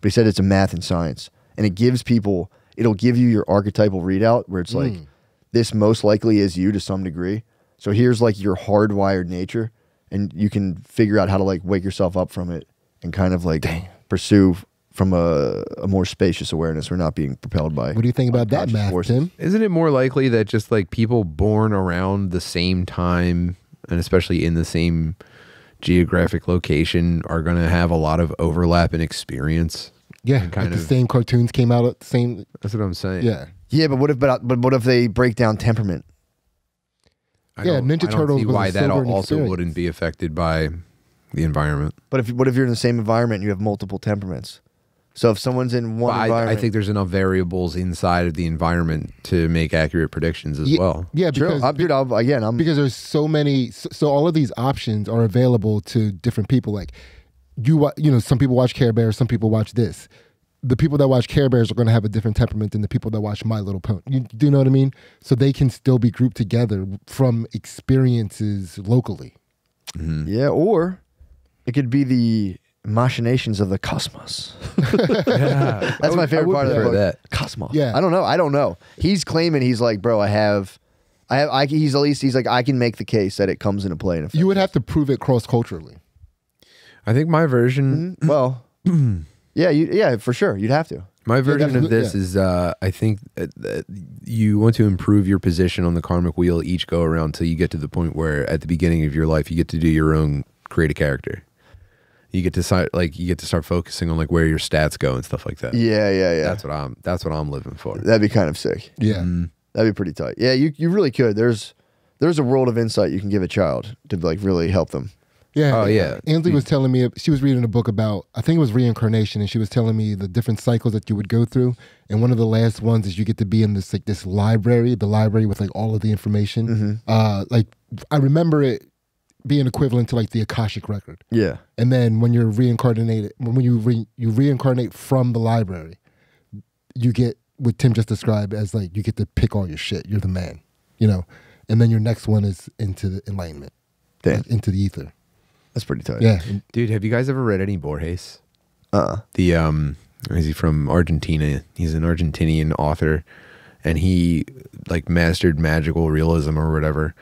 But he said it's a math and science, and it gives people. It'll give you your archetypal readout where it's like hmm. this most likely is you to some degree. So here's like your hardwired nature, and you can figure out how to like wake yourself up from it and kind of like pursue from a, a more spacious awareness. We're not being propelled by. What do you think about that math, forces. Tim? Isn't it more likely that just like people born around the same time and especially in the same geographic location are going to have a lot of overlap in experience? Yeah, kind like the same cartoons came out at the same. That's what I'm saying. Yeah, Yeah, but what if but, but what if they break down temperament? I Yeah, don't- Ninja I Turtles see a why that also experience. wouldn't be affected by the environment. But if what if you're in the same environment and you have multiple temperaments? So if someone's in one But I, I think there's enough variables inside of the environment to make accurate predictions as Ye- well. yeah, True. because I'm, dude, I'll, again, I'm because there's so many so, so all of these options are available to different people. Like you you know some people watch care bears some people watch this. The people that watch care bears are going to have a different temperament than the people that watch my little pony. You do you know what i mean? So they can still be grouped together from experiences locally. Mm-hmm. Yeah, or it could be the machinations of the cosmos. Yeah, That's my favorite part of the book. that. Cosmos. Yeah. I don't know. I don't know. He's claiming he's like, bro, I have, I have. I, he's at least he's like, I can make the case that it comes into play. In you would have to prove it cross-culturally I think my version Mhm. Well, yeah, you, yeah, for sure. You'd have to. My version of this yeah. is uh, I think that that you want to improve your position on the karmic wheel each go around until you get to the point where at the beginning of your life you get to do your own create a character. You get to start like you get to start focusing on like where your stats go and stuff like that. Yeah, yeah, yeah. That's what I'm that's what I'm living for. That'd be kind of sick. yeah Mm. That'd be pretty tight. Yeah, you you really could. There's there's a world of insight you can give a child to like really help them. Yeah. Oh, yeah. Ansley was telling me she was reading a book about I think it was reincarnation, and she was telling me the different cycles that you would go through. And one of the last ones is you get to be in this like this library, the library with like all of the information. Mm-hmm. Uh, like I remember it being equivalent to like the akashic record. Yeah. And then when you're reincarnated, when you re, you reincarnate from the library, you get what Tim just described as like you get to pick all your shit. You're the man, you know. And then your next one is into the enlightenment, Damn. like, into the ether. That's pretty tight. Yeah, Dude, have you guys ever read any Borges? Uh. The um is he from Argentina? He's an Argentinian author and he like mastered magical realism or whatever.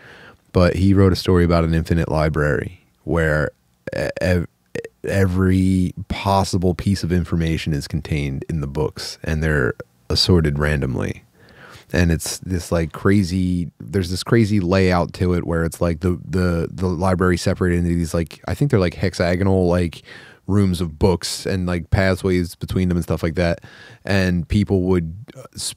But he wrote a story about an infinite library where ev- every possible piece of information is contained in the books and they're assorted randomly. And it's this like crazy there's this crazy layout to it where it's like the the the library separated into these like I think they're like hexagonal like rooms of books and like pathways between them and stuff like that and people would uh, s-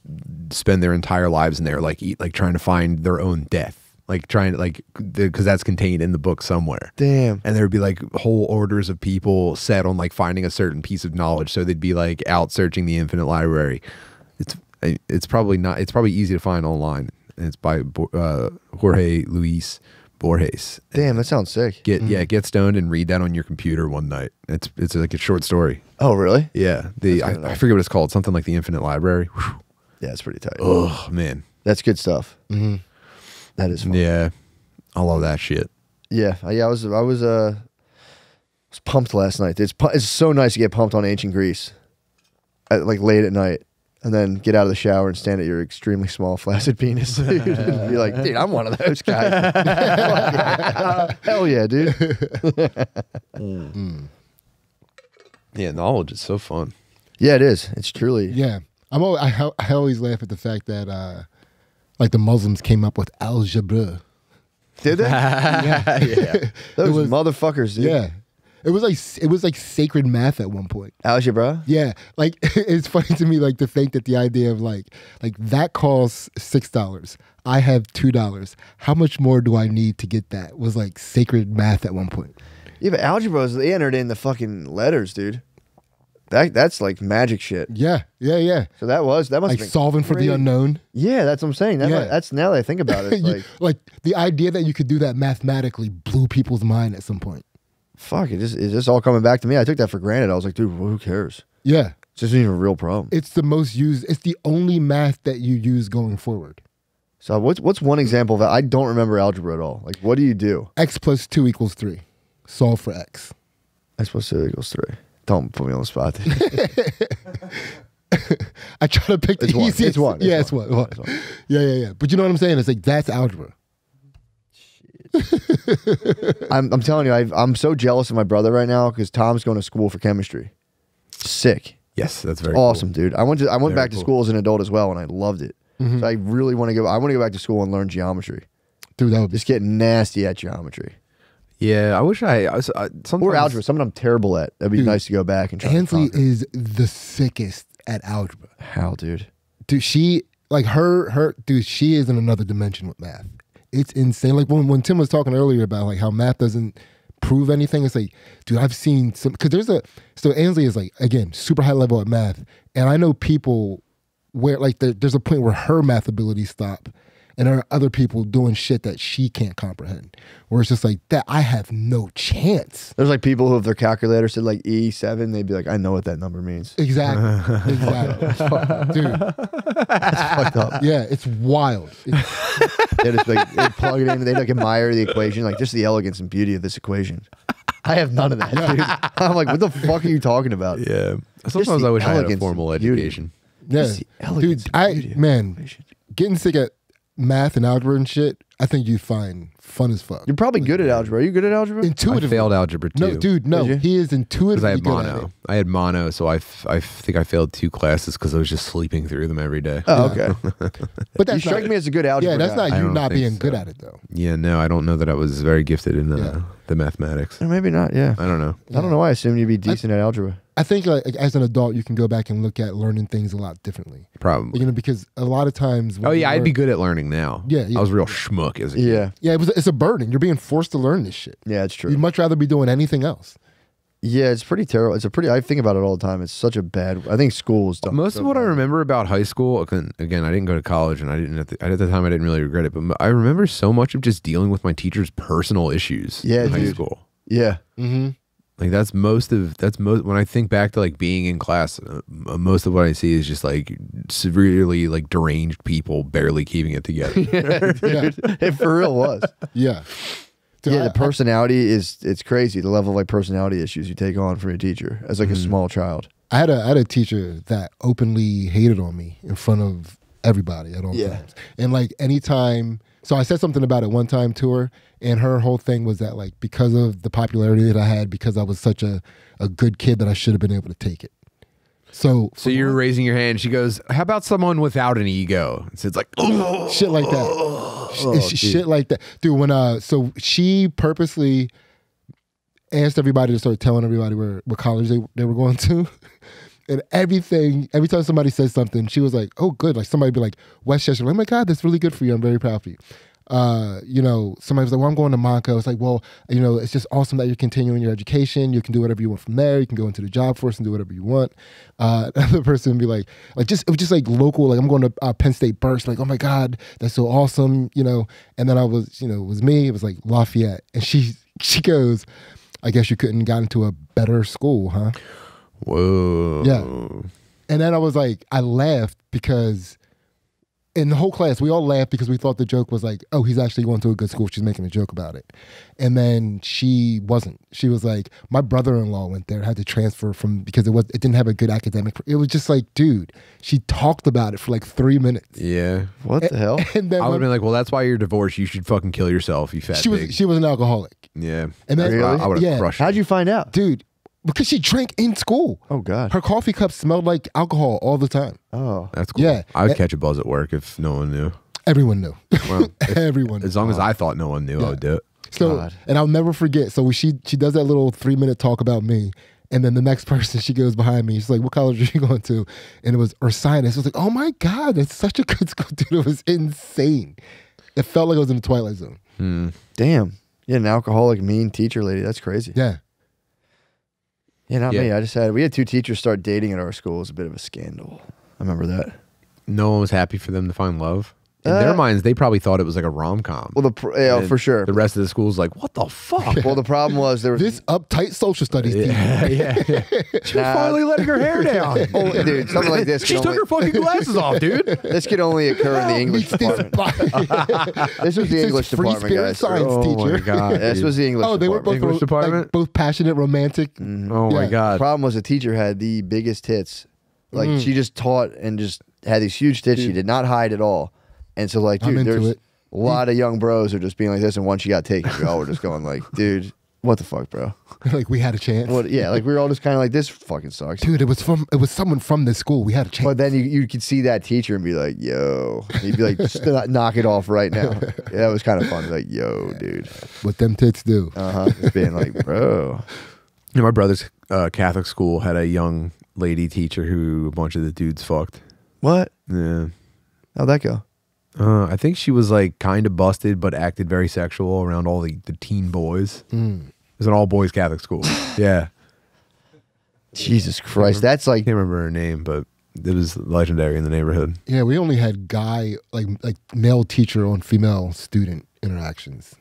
spend their entire lives in there like eat like trying to find their own death like trying to like because that's contained in the book somewhere Damn. and there would be like whole orders of people set on like finding a certain piece of knowledge so they'd be like out searching the infinite library it's it's probably not it's probably easy to find online and it's by uh, jorge luis borges Damn, that sounds sick. get yeah get stoned and read that on your computer one night it's it's like a short story Oh, really? yeah the I, I forget what it's called something like the infinite library Whew. Yeah, it's pretty tight. oh man That's good stuff. mhm. That is fun. yeah i love that shit Yeah, I- yeah. I was I was uh was pumped last night. It's it's so nice to get pumped on ancient Greece, at, like late at night, and then get out of the shower and stand at your extremely small flaccid penis, dude, and be like, dude, I'm one of those guys. Fuck yeah. Hell yeah, dude. Mm. yeah knowledge is so fun Yeah, it is. It's truly. Yeah, I'm. Always, I, I always laugh at the fact that uh, like the Muslims came up with algebra. Did they? yeah, Those was- motherfuckers, dude. yeah. It was like it was like sacred math at one point. Algebra. Yeah, like it's funny to me, like to think that the idea of like like that costs six dollars. I have two dollars. How much more do I need to get that? Was like sacred math at one point. Yeah, but algebra is they entered in the fucking letters, dude. That that's like magic shit. Yeah, yeah, yeah. So that was that must Like solving for the unknown. Yeah, that's what I'm saying. That Yeah. might- that's now that I think about it. You- like like the idea that you could do that mathematically blew people's mind at some point. fuck. It just it's just all coming back to me. I took that for granted. I was like, dude, well, who cares? Yeah, It's just even a real problem. it's the most used. It's the only math that you use going forward. So what's what's one example that? I don't remember algebra at all. Like, what do you do? X plus two equals three. Solve for X. I suppose two equals three. Don't put me on the spot. I try to pick the It's one. easiest. It's one. It's yeah, it's one. one. one. It's one. Yeah, yeah, yeah. But you know what I'm saying? It's like that's algebra. I'm, I'm telling you, I've, I'm so jealous of my brother right now because Tom's going to school for chemistry. Sick, Yes, that's very awesome, cool. dude. I went to I went Very back to cool. school as an adult as well, and I loved it. Mm-hmm. So I really want to go. I want to go back to school and learn geometry. Dude, that would be Just get nasty at geometry Yeah, I wish I, I, I sometimes or algebra. Something I'm terrible at. That'd be Dude, nice to go back and try. to Ansley is the sickest at algebra. How, dude? Dude, she like her her dude, she is in another dimension with math. It's insane. Like when, when Tim was talking earlier about like how math doesn't prove anything, it's like, dude, I've seen some because there's a so Ansley is like again super high level at math, and I know people where like there, there's a point where her math abilities stop, and there are other people doing shit that she can't comprehend. Where it's just like that, I have no chance. There's like people who, if their calculator said like E seven, they'd be like, I know what that number means. Exactly, exactly, dude. That's fucked up. Yeah, it's wild. It's- They just like they plug it in. They like admire the equation, like just the elegance and beauty of this equation. I have none of that, dude. I'm like, what the fuck are you talking about? Yeah. Sometimes I wish I had a formal beauty. education. Yeah, Just the elegance dude. I man, getting sick at math and algebra and shit. I think you find fun as fuck. You're probably good at algebra. Are you good at algebra? I failed algebra too. no, dude, no. He is Because intuitively I had good at mono. it. I had mono, so I, f- I think I failed two classes because I was just sleeping through them every day. oh, okay. But that that's strike not, me as a good algebra. yeah, that's guy. not you don't not think being good at it though. Yeah, no, I don't know that I was very gifted in uh, Yeah. The mathematics. Or maybe not. Yeah. I don't know. I don't know why I assumed you'd be decent at algebra. I think like, as an adult, you can go back and look at learning things a lot differently. Probably. You know, because a lot of times. when Oh you yeah, I'd be good at learning now. Yeah, yeah. I was real schmuck as a kid. Yeah. Yeah, it was, it's a burden. You're being forced to learn this shit. Yeah, it's true. You'd much rather be doing anything else. Yeah, it's pretty terrible. It's a pretty. I think about it all the time. It's such a bad. I think school is done. Most so of what I remember about high school, again, again, I didn't go to college, and I didn't at the, at the time. I didn't really regret it, but I remember so much of just dealing with my teacher's personal issues. Yeah, in high dude. school. Yeah. Mm-hmm. Like that's most of that's most when I think back to like being in class. Uh, most of what I see is just like severely like deranged people barely keeping it together. Yeah, it for real was. yeah. Yeah, I- the personality is it's crazy. The level of like personality issues you take on from a teacher as like a mm-hmm. small child. I had a I had a teacher that openly hated on me in front of everybody at all Yeah. times. And like anytime so I said something about it one time to her and her whole thing was that like because of the popularity that I had, because I was such a, a good kid that I should have been able to take it. So so you're raising your hand. She goes, "How about someone without an ego?" And so it's like, oh, shit like that. Sh- shit like that. Dude, when uh so she purposely asked everybody to start telling everybody where what college they, they were going to. And everything, every time somebody says something, she was like, "Oh, good!" Like somebody be like, "Westchester." like, Oh my God, that's really good for you. I'm very proud of you. Uh, you know, somebody was like, "Well, I'm going to Montco." It's like, well, you know, it's just awesome that you're continuing your education. You can do whatever you want from there. You can go into the job force and do whatever you want. Uh, another person would be like, like just it was just like local. Like I'm going to uh, Penn State Berks. Like, oh my God, that's so awesome. You know, and then I was, you know, it was me. It was like Lafayette, and she she goes, "I guess you couldn't got into a better school, huh?" whoa, Yeah. And then I was like, I laughed because in the whole class, we all laughed because we thought the joke was like, oh, he's actually going to a good school. She's making a joke about it. And then she wasn't. She was like, my brother in law went there, had to transfer from because it was it didn't have a good academic. It was just like, dude, she talked about it for like three minutes. Yeah, What the hell? And then I would have been like, "Well, that's why you're divorced. You should fucking kill yourself, you fat she was she was an alcoholic. yeah, And then That's why I would have yeah, crushed. How'd you find out? dude because she drank in school. Oh God. Her coffee cup smelled like alcohol all the time. Oh. That's cool. Yeah. I would catch a buzz at work if no one knew. Everyone knew. Well, Everyone. as long as I thought no one knew, I would do it. So, God. and I'll never forget. So she she does that little three minute talk about me, and then the next person she goes behind me. She's like, "What college are you going to?" And it was Ursinus. I was like, "Oh my god, it's such a good school, dude! It was insane. It felt like I was in the Twilight Zone." Hmm. Damn. You had an alcoholic, mean teacher lady. That's crazy. Yeah, Yeah, not Yeah. me. I just had we had two teachers start dating at our school. It was a bit of a scandal. I remember that. No one was happy for them to find love. In their Uh, minds, they probably thought it was like a rom com. Well, the pr- yeah, for sure. The rest of the school's like, what the fuck? well, the problem was there was this uptight social studies teacher. yeah, yeah, yeah. She was Nah. finally letting her hair down. oh, dude, something like this. she took only, her fucking glasses off, dude. this could only occur in the English this department. This was the this English free department, spirit guys. science Oh my. God. This was the English. Oh, they were both. English department? like, both passionate, romantic. Oh my Yeah. god. problem was the teacher had the biggest tits. Like Mm. she just taught and just had these huge tits. She did not hide at all. And so like, dude, there's it. a lot of young bros are just being like this. And once you got taken, we all were just going like, dude, what the fuck, bro? like we had a chance. What? Yeah, like we were all just kind of like, this fucking sucks. Dude, it was from it was someone from this school. We had a chance. But then you, you could see that teacher and be like, yo. And he'd be like, just knock it off right now. Yeah, that was kind of fun. Like, yo, dude. what them tits do. Uh huh. Just being like, bro. You know, my brother's uh, Catholic school had a young lady teacher who a bunch of the dudes fucked. What? Yeah. How'd that go? Uh, I think she was like kind of busted, but acted very sexual around all the, the teen boys. Mm. It was an all boys Catholic school. yeah. Jesus Christ. That's like, I can't remember her name, but it was legendary in the neighborhood. Yeah, we only had guy like like male teacher on female student interactions.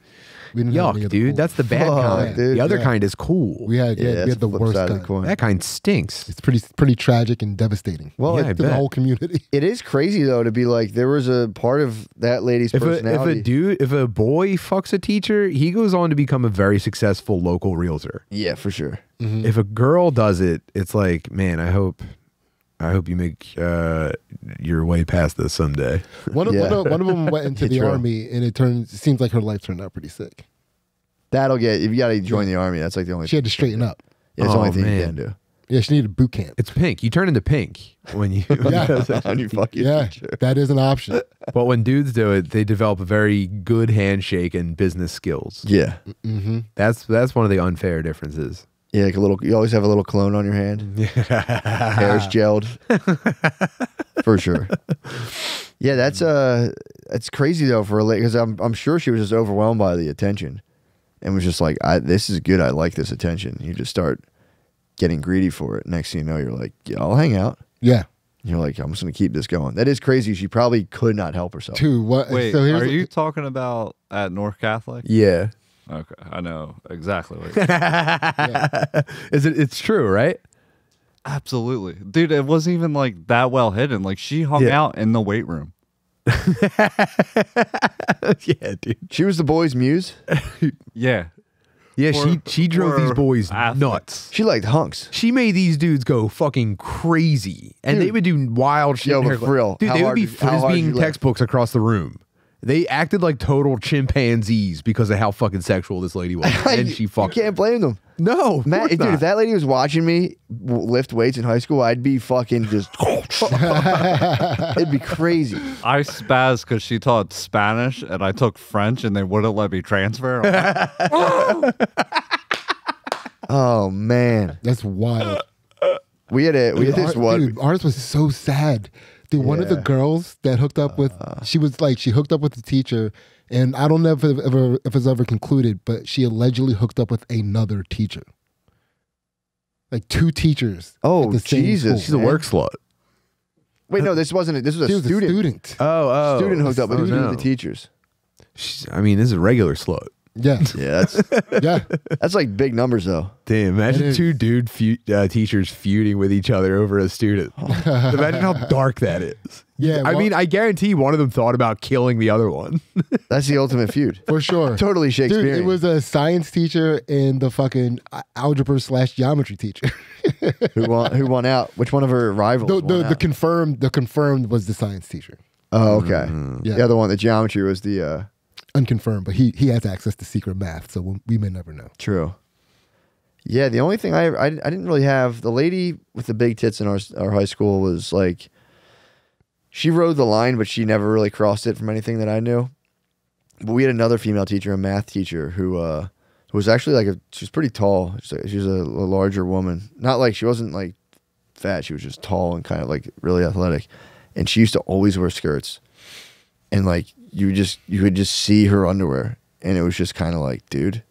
We didn't Yuck, of dude. cool- That's the bad Fuck, kind. dude. the other Yeah. kind is cool. we had. yeah, Yeah, we had the flip worst kind. the coin. that kind stinks. It's pretty pretty tragic and devastating. well, Yeah, I it- to the whole community. It is crazy though to be like there was a part of that lady's If a, if a dude, if a boy fucks a teacher, he goes on to become a very successful local realtor. yeah, for sure. Mm-hmm. If a girl does it, it's like, man, I hope, I hope you make uh, your way past this someday. One of, Yeah. one, of, one of them went into the True. army, and it turns. It seems like her life turned out pretty sick. That'll get if you got to join the army. That's like the only. She had to straighten up. yeah, it's the Oh, only thing you can do. Yeah, she needed a boot camp. It's pink. You turn into pink when you. Yeah. On your Yeah, teacher. that is an option. but when dudes do it, they develop a very good handshake and business skills. Yeah, hmm That's that's one of the unfair differences. Yeah. Like a little. You always have a little cologne on your hand. Hair's gelled. for sure. Yeah, that's uh, it's crazy though for a lady because I'm I'm sure she was just overwhelmed by the attention, and was just like, I this is good. I like this attention. You just start getting greedy for it. Next thing you know, you're like, yeah, I'll hang out. Yeah, You're like, I'm just gonna keep this going. That is crazy. She probably could not help herself. two. What? Wait, so here's are you talking about at North Catholic? Yeah. Okay, I know exactly what. Is it? It's true, right? Absolutely, dude. It wasn't even like that well hidden. Like she hung Yeah. out in the weight room. yeah, dude. She was the boy's muse. Yeah, Yeah, Or- she she drove these boys athletes. nuts. She liked hunks. She made these dudes go fucking crazy, and they would do wild shit. Yo, in but for real, dude, how they would be did- how hard did frisbeeing you laugh? textbooks across the room. They acted like total chimpanzees because of how fucking sexual this lady was, and she You fucked. can't blame them. No, of Matt, course dude, if that lady was watching me w- lift weights in high school, I'd be fucking just. It'd be crazy. I spazzed because she taught Spanish and I took French and they wouldn't let me transfer. I'm like, Oh man, That's wild. we had a we had Dude, this our- one. Dude, ours was so sad. Dude, one of the girls that hooked up with, uh. she was like, she hooked up with the teacher, and I don't know if it ever if it's ever concluded, but she allegedly hooked up with another teacher, like two teachers. Oh, at the same Jesus. school. She's a work slut. Wait, no, this wasn't. A, this was She a was student. a student. Oh, oh, Student hooked up with oh, two of no. the teachers. She's- I mean, this is a regular slut. Yeah, Yeah, that's yeah. that's like big numbers though. Damn, imagine two dude feud, uh, teachers feuding with each other over a student. imagine how dark that is. Yeah, I mean, I guarantee one of them thought about killing the other one. That's the ultimate feud. For sure. Totally Dude, Shakespearean. it was a science teacher and the fucking uh, algebra slash geometry teacher. who won? Who won out? Which one of her rivals? the, won the, the confirmed the confirmed was the science teacher. oh, okay. Yeah. The other one, the geometry, was the uh, Unconfirmed, but he he has access to secret math, so we, may never know. true. Yeah, the only thing I, I I didn't really have the lady with the big tits in our our high school was like she rode the line, but she never really crossed it from anything that I knew. But we had another female teacher, a math teacher, who uh, was actually like a she was pretty tall. She's, like, she was a, a larger woman, not like she wasn't like fat. She was just tall and kind of like really athletic, and she used to always wear skirts, and like you just you could just see her underwear, and it was just kind of like, dude.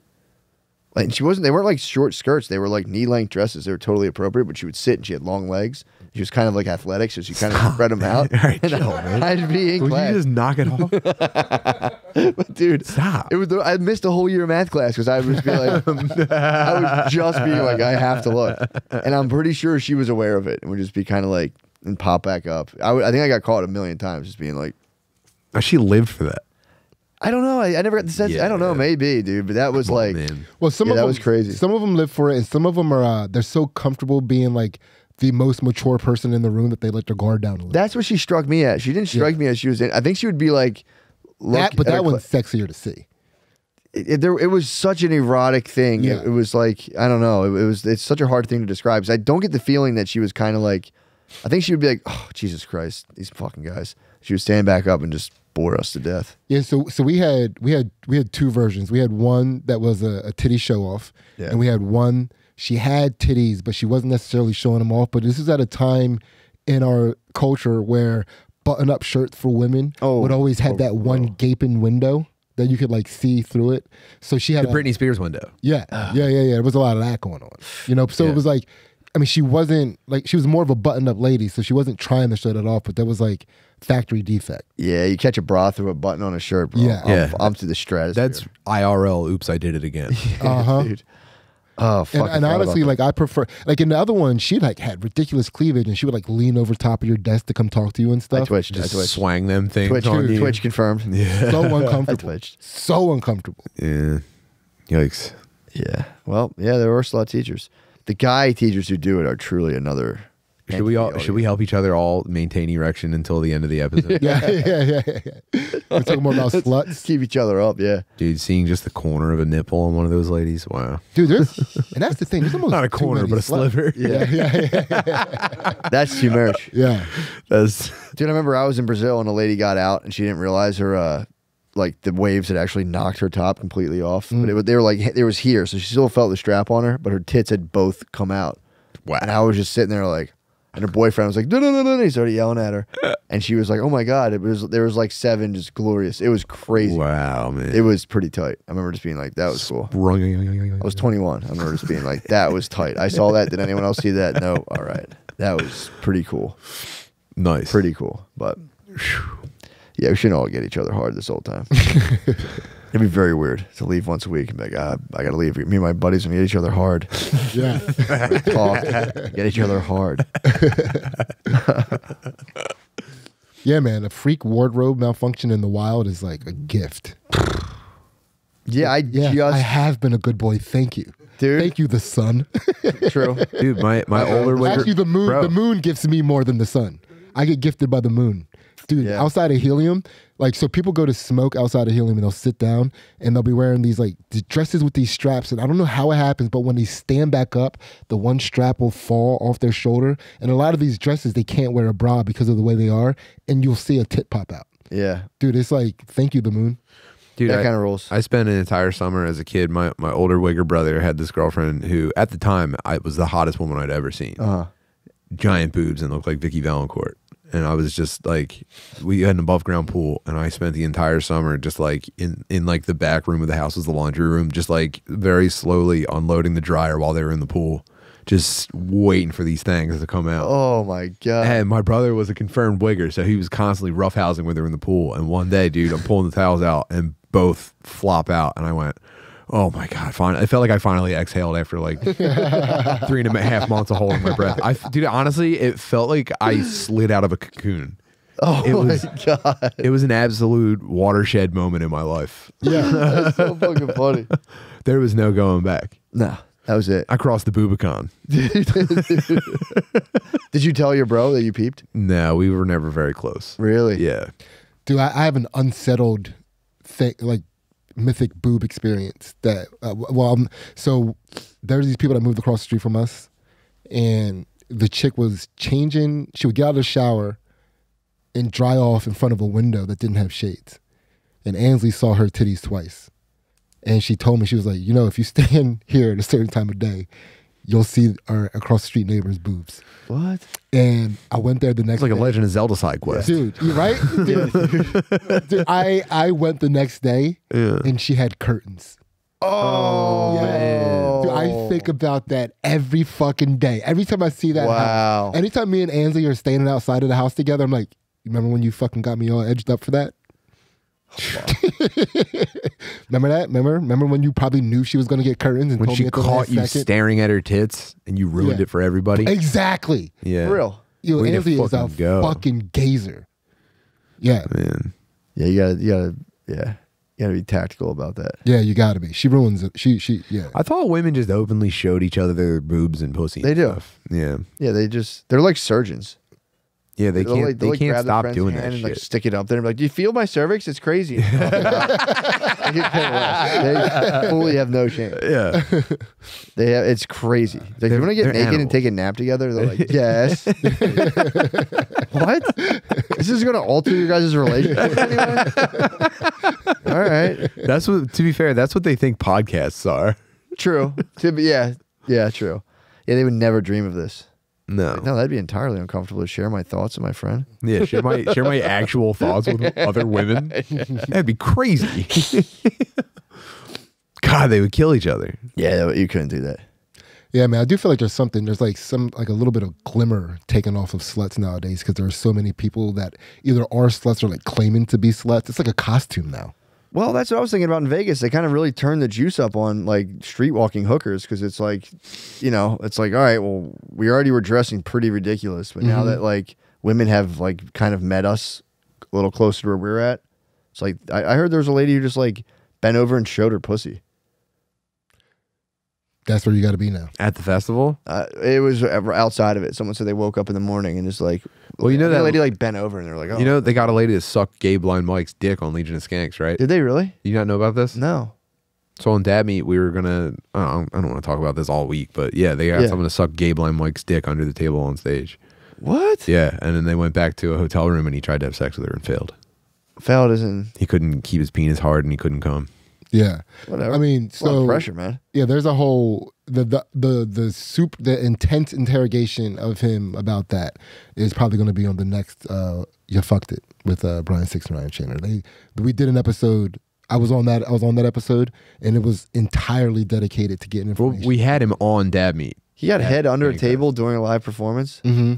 Like and she wasn't. They weren't like short skirts. They were like knee length dresses. They were totally appropriate. But she would sit and she had long legs. She was kind of like athletic, so she kind of spread them out. All right, chill, man. I'd be in Would class, you just knock it off? but dude, Stop. It was. The, I missed a whole year of math class because I was be like, I was just being like, I have to look, and I'm pretty sure she was aware of it and would just be kind of like and pop back up. I, I think I got caught a million times just being like, Oh, she lived for that. I don't know. I, I never got the sense. I don't know. Maybe, dude. But that was Come on, like, man. Well, some Yeah, of that them, was crazy. Some of them live for it, and some of them are uh, they're so comfortable being like the most mature person in the room that they let their guard down a little. that's what she struck me as. She didn't strike me as she was in. I think she would be like, that, but that cla- one's sexier to see. it, it- there, it was such an erotic thing. Yeah. It, it was like I don't know. It, it was it's such a hard thing to describe. 'cause I don't get the feeling that she was kind of like. I think she would be like, "Oh Jesus Christ, these fucking guys." She would stand back up and just bore us to death. Yeah, so so we had we had we had two versions. We had one that was a, a titty show off, Yeah. and we had one she had titties, but she wasn't necessarily showing them off. But this is at a time in our culture where button up shirts for women Oh, would always have oh, that oh. one whoa. gaping window that you could like see through it. So she had The a- Britney Spears window. yeah, ah. yeah, yeah, yeah. There was a lot of that going on. You know, so Yeah. it was like, I mean, she wasn't like she was more of a button-up lady, so she wasn't trying to shut it off, but that was like factory defect. Yeah, you catch a bra through a button on a shirt, bro. Yeah. I'm, Yeah. I'm to the stratosphere. That's IRL. Oops, I did it again. Uh huh. Oh fuck! And, and honestly, like I prefer, like in the other one, she like had ridiculous cleavage, and she would like lean over top of your desk to come talk to you and I stuff. twitched. I Just twitched. swang them things Twitch, on you. Twitch confirmed. Yeah. So I uncomfortable. twitched. So uncomfortable. Yeah. Yikes. Yeah. Well, yeah, there were a lot of teachers. The guy teachers who do it are truly another. Should we all? entity Should we help each other all maintain erection until the end of the episode? Yeah, yeah, yeah, yeah. yeah. We're talking more about sluts, keep each other up. Yeah. Dude, seeing just the corner of a nipple on one of those ladies. Wow. dude. There's, and that's the thing. There's almost Not a corner, but a sluts. sliver. Yeah, yeah, yeah, yeah. That's too much. yeah. That's Dude, I remember I was in Brazil and a lady got out and she didn't realize her uh like the waves had actually knocked her top completely off. But mm. it, they were like it was here, so she still felt the strap on her, but her tits had both come out. wow. And I was just sitting there like and her boyfriend was like, no, no, no, no. He started yelling at her. And she was like, oh my God. It was there was like seven just glorious. It was crazy. Wow, man. It was pretty tight. I remember just being like, that was cool. I was 21. I remember just being like, that was tight. I saw that. Did anyone else see that? No. All right. That was pretty cool. nice. Pretty cool. But yeah, we shouldn't all get each other hard this whole time. It'd be very weird to leave once a week and be like, ah, I got to leave. Me and my buddies and get each other hard. Yeah. Talk, get each other hard. Yeah, man. A freak wardrobe malfunction in the wild is like a gift. Yeah, I Yeah, just, I have been a good boy. Thank you. Dude. Thank you, the sun. true. Dude, my, my older wigger- Actually, the moon. Bro. The moon gifts me more than the sun. I get gifted by the moon, dude. Yeah. Outside of helium, like so, people go to smoke outside of helium and they'll sit down and they'll be wearing these like dresses with these straps. And I don't know how it happens, but when they stand back up, the one strap will fall off their shoulder. And a lot of these dresses, they can't wear a bra because of the way they are, and you'll see a tit pop out. Yeah. Dude, it's like, thank you, the moon. Dude, that kind of rules. I spent an entire summer as a kid. My my older wigger brother had this girlfriend who, at the time, I was the hottest woman I'd ever seen. Uh-huh. Giant boobs and looked like Vicky Valancourt. And I was just like, we had an above ground pool, and I spent the entire summer just like in in like the back room of the house was the laundry room, just like very slowly unloading the dryer while they were in the pool, just waiting for these things to come out. Oh my God. And my brother was a confirmed wigger, so he was constantly roughhousing with her in the pool. And one day, dude, I'm pulling the towels out, and both flop out, and I went, "Oh my god!" Fine. I felt like I finally exhaled after like three and a half months of holding my breath. I, dude, honestly, it felt like I slid out of a cocoon. oh it my was- God. It was an absolute watershed moment in my life. Yeah. That's so fucking funny. There was no going back. No, that was it. I crossed the Rubicon. Did you tell your bro that you peeped? No, we were never very close. Really? Yeah. Dude, I, I have an unsettled thing, like mythic boob experience that uh, well um, so there's these people that moved across the street from us and the chick was changing she would get out of the shower and dry off in front of a window that didn't have shades. And Ansley saw her titties twice. And she told me she was like you know if you stand here at a certain time of day you'll see our across the street neighbor's boobs What? and I went there the next It's like a. Legend of Zelda side quest. Dude, you right? Dude, Dude, I I went the next day Yeah. and she had curtains. Oh, Yeah. Dude, I think about that every fucking day. Every time I see that Wow. house. Anytime me and Ansley are standing outside of the house together, I'm like, remember when you fucking got me all edged up for that? remember that? Remember? Remember when you probably knew she was gonna get curtains and When told she at caught you second? staring at her tits and you ruined Yeah. it for everybody. Exactly. Yeah. For real. You know, Way to is a fucking go. fucking gazer. Yeah. Man. Yeah, you gotta, you gotta, yeah, you gotta be tactical about that. Yeah, you gotta be. She ruins it. She she yeah. I thought women just openly showed each other their boobs and pussy. They and do. stuff. Yeah. Yeah, they just, they're like surgeons. Yeah, they They'll, can't like, they'll, like, can't stop doing that and shit. like stick it up there and be like, "Do you feel my cervix? It's crazy." I get kinda less. they fully have no shame. yeah. They have, it's crazy. It's Like, you want to get naked and take a nap together? They're like, yes. what? This is going to alter your guys' relationship anyway? All right. That's what to be fair, that's what they think podcasts are. True. To be, yeah. Yeah, true. Yeah, they would never dream of this. No. No, that'd be entirely uncomfortable to share my thoughts with my friend. Yeah, share my share my actual thoughts with other women. That'd be crazy. God, they would kill each other. Yeah, you couldn't do that. Yeah, man, I do feel like there's something. There's like some like a little bit of glimmer taken off of sluts nowadays because there are so many people that either are sluts or like claiming to be sluts. It's like a costume now. Well, that's what I was thinking about in Vegas. They kind of really turned the juice up on like street walking hookers because it's like, you know, it's like, all right, well, we already were dressing pretty ridiculous, but now mm-hmm. that like women have like kind of met us a little closer to where we're at, it's like I, I heard there was a lady who just like bent over and showed her pussy. That's where you got to be now. At the festival? Uh, it was outside of it. Someone said they woke up in the morning and just like, Well, you know that- lady like bent over and they're like, oh, You know, they got a lady to suck gay blind Mike's dick on Legion of Skanks, right? did they really? You not know about this? No. So on Dad Meat, we were gonna. I don't, I don't want to talk about this all week, but yeah, they got Yeah. someone to suck gay blind Mike's dick under the table on stage. What? Yeah, and then they went back to a hotel room and he tried to have sex with her and failed. Failed isn't He couldn't keep his penis hard and he couldn't come. Yeah, whatever. I mean, a lot of so pressure, man. yeah, there's a whole the the the the soup the intense interrogation of him about that is probably going to be on the next uh you fucked it with uh Brian Six and Ryan Chandler. They we did an episode. I was on that. I was on that episode, and it was entirely dedicated to getting Well, information. we had him on Dad Meat. He got head under a table during a live performance. hmm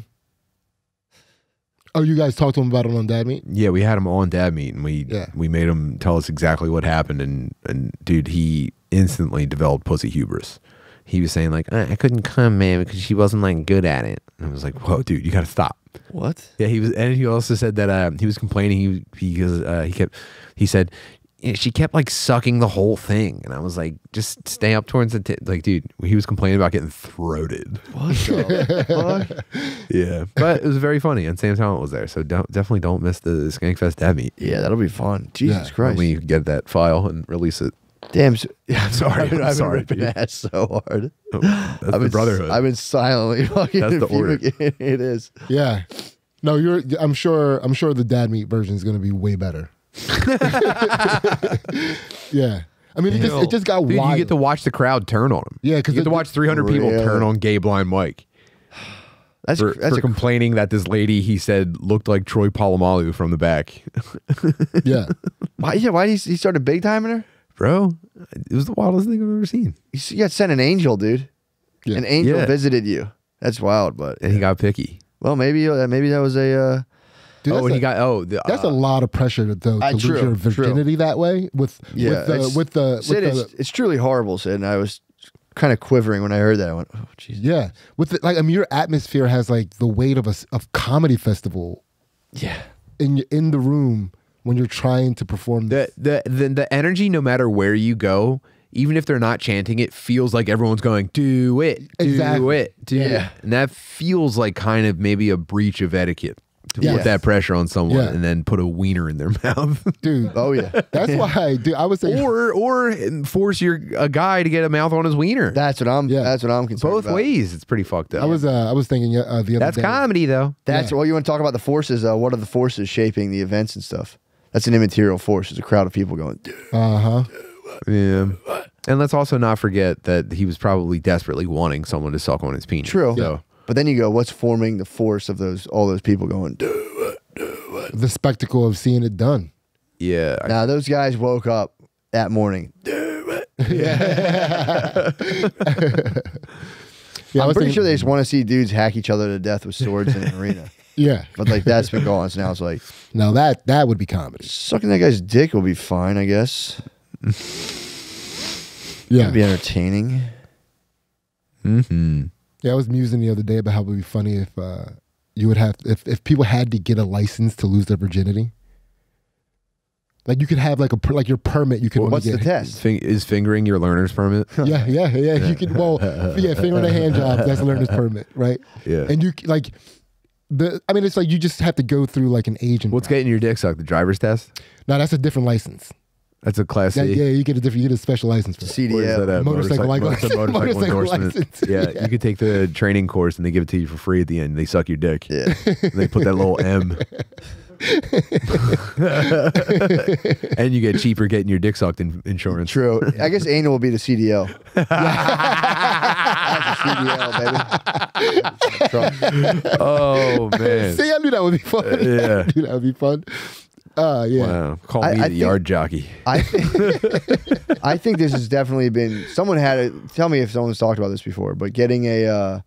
Oh, you guys talked to him about it on Dad Meat? Yeah, we had him on Dad Meat, and we Yeah. we made him tell us exactly what happened, and and dude, he instantly developed pussy hubris. He was saying like, I, I couldn't come, man, because she wasn't like good at it. And I was like, whoa, dude, you got to stop. What? Yeah, he was, and he also said that uh, he was complaining. He because uh, he kept, he said, "Yeah, she kept like sucking the whole thing, and I was like, just stay up towards the t-. like, dude. He was complaining about getting throated. What the fuck? Yeah, but it was very funny, and Sam Tallent was there, so don't, definitely don't miss the Skankfest Dad Meat. Yeah, that'll be fun. Jesus Yeah. When Christ. we get that file and release it. Damn. So, yeah, I'm Sorry, I've been, I'm I've been sorry, ripping dude. ass so hard. Oh, that's I've the been, brotherhood. I've been silently fucking. That's the order. fuming- it is. Yeah. No, you're. I'm sure. I'm sure the Dad Meat version is going to be way better. yeah. I mean, it just, it just got Dude, wild. you get to watch the crowd turn on him. Yeah, because you get to watch 300 people turn on Gay Blind Mike That's for, that's for complaining that this lady he said looked like Troy Polamalu from the back. yeah. why, yeah. Why he, he started big timing her? Bro, it was the wildest thing I've ever seen. You got sent an angel, dude. Yeah. An angel Yeah. visited you. That's wild, but And he got picky. well, maybe uh, maybe that was a. Uh, Dude, oh, and a, he got oh the, That's uh, a lot of pressure though to Uh, lose true, your true. virginity that way with Yeah, with the it's- with the, with the it's, it's truly horrible, Sid. And I was kind of quivering when I heard that. I went, oh, jeez. yeah with the, like I mean your atmosphere has like the weight of a s- of comedy festival Yeah. in in the room when you're trying to perform the, the the the energy no matter where you go even if they're not chanting it feels like everyone's going do it do Exactly. it do Yeah. it and that feels like kind of maybe a breach of etiquette to Yes. put that pressure on someone Yeah. and then put a wiener in their mouth. dude. Oh yeah, That's why, dude. I was saying or or force your a guy to get a mouth on his wiener. that's what I'm. Yeah. That's what I'm concerned Both about. ways, it's pretty fucked up. I was uh, I was thinking uh, the other That's day. comedy though. That's Yeah. well. You want to talk about the forces? Uh, what are the forces shaping the events and stuff? That's an immaterial force. It's a crowd of people going. "Dude." Uh huh. Yeah. And let's also not forget that he was probably desperately wanting someone to suck on his penis. True. So But then you go, what's forming the force of those all those people going? Dude. The spectacle of seeing it done. yeah, I- Now those guys woke up that morning. Do it. Yeah, I I'm pretty thinking- sure they just want to see dudes hack each other to death with swords in an arena. Yeah. But like that's been going on. So now it's like Now that that would be comedy. sucking that guy's dick will be fine, I guess. Yeah. It'd be entertaining. mm-hmm. Yeah, I was musing the other day about how it would be funny if uh, you would have if if people had to get a license to lose their virginity. Like you could have like a per- like your permit. You could Well, only what's the test? Fing- is fingering your learner's permit? Yeah, yeah, yeah. You could well, yeah, finger in a hand job. That's a learner's permit, right? Yeah. And you like the. I mean, it's like you just have to go through like an agent. What's process. getting your dick sucked? The driver's test? No, that's a different license. That's a class Yeah, C. yeah, you get a different. You get a special license for that. What is that CDL. at? Motorcycle like- motorcycle, motorcycle motorcycle endorsement. license. Yeah, Yeah. you could take the training course and they give it to you for free at the end. They suck your dick. Yeah. And they put that little M. and you get cheaper getting your dick sucked in insurance. True. I guess anal will be the CDL. That's a CDL, baby. Oh man. See, I knew that would be fun. Yeah. I knew that would be fun. Uh, yeah. Wow. Call I- me I the think- yard jockey. I think, I think this has definitely been. Someone had it. Tell me if someone's talked about this before, but getting a uh,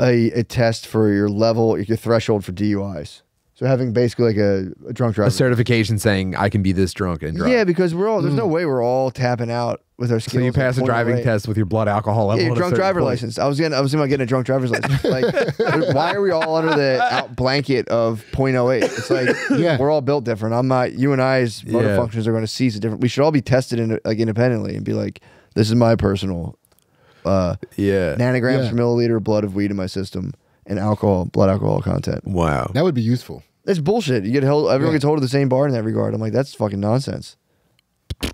a a test for your level, your threshold for DUIs. So having basically like a, a drunk driver. A certification saying I can be this drunk and drive. yeah, because we're all. There's no way we're all tapping out with our skills. so you pass a driving 0.08. test with your blood alcohol level. Yeah, your drunk driver point. license. I was getting. I was thinking about getting a drunk driver's license. Like, why are we all under the out blanket of 0.08? It's like, Yeah. we're all built different. I'm not. You and I's motor Yeah. functions are going to cease at different. We should all be tested in, like independently and be like, this is my personal uh, Yeah. nanograms Yeah. per milliliter of blood of weed in my system and alcohol, blood alcohol content. Wow. That would be useful. That's bullshit. You get held. Everyone Yeah. gets hold of the same bar in that regard. I'm like, that's fucking nonsense. I,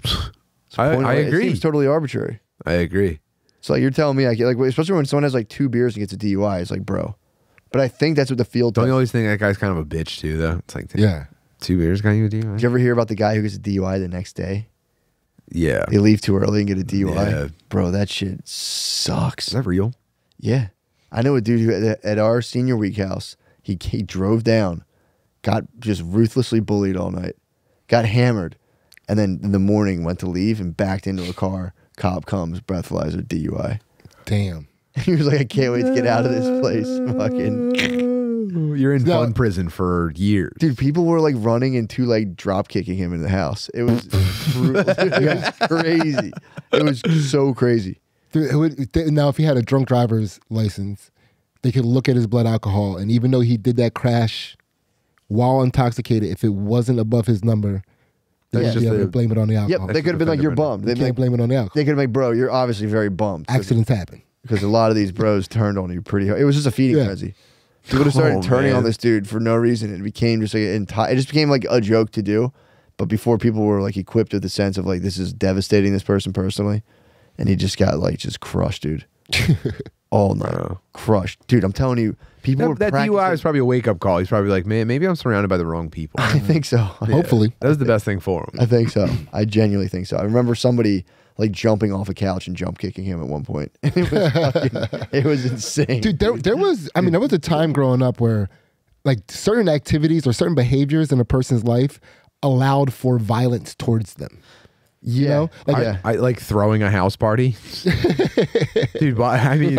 I 0.08 It agree. seems totally arbitrary. I agree. So like you're telling me, I get like, especially when someone has like two beers and gets a DUI, it's like, bro. But I think that's what the field. Don't Does. you always think that guy's kind of a bitch too, though? It's like, Yeah. two beers got you a DUI. Did you ever hear about the guy who gets a DUI the next day? Yeah. They leave too early and get a DUI. Yeah. Bro, that shit sucks. Is that real? Yeah, I know a dude who at, at our senior week house, he he drove down, got just ruthlessly bullied all night, got hammered, and then in the morning went to leave and backed into a car. Cop comes, breathalyzer, DUI. Damn. He was like, I can't wait to get out of this place. Fucking You're in No. fun prison for years. dude, people were like running and two like drop kicking him in the house. It was, brutal. it was crazy. It was so crazy. Dude, it would- now, if he had a drunk driver's license, they could look at his blood alcohol, and even though he did that crash while intoxicated, if it wasn't above his number, they That's would be just able to a- blame it on the Yep, alcohol. they could have been like, offender you're bummed. you They'd be can't like, blame it on the alcohol. they could have been like, bro, you're obviously very bummed. 'Cause- Accidents happen. because a lot of these bros turned on you pretty hard. It was just a feeding Yeah. frenzy. People just started Oh, turning man. on this dude for no reason. It became just like an enti- it just became like a joke to do. But before people were like equipped with the sense of like this is devastating this person personally, and he just got like just crushed, dude. All night, Wow. crushed, dude. I'm telling you, people were That, that DUI was probably a wake up call. He's probably like, man, maybe I'm surrounded by the wrong people. I think so. Hopefully. That was the best thing for him. I think so. I genuinely think so. I remember somebody like jumping off a couch and jump kicking him at one point. It was fucking, it was insane, Dude, there, there was, I mean, there was a time growing up where like certain activities or certain behaviors in a person's life allowed for violence towards them. Yeah, You know? Like, yeah. I like throwing a house party. dude, I mean,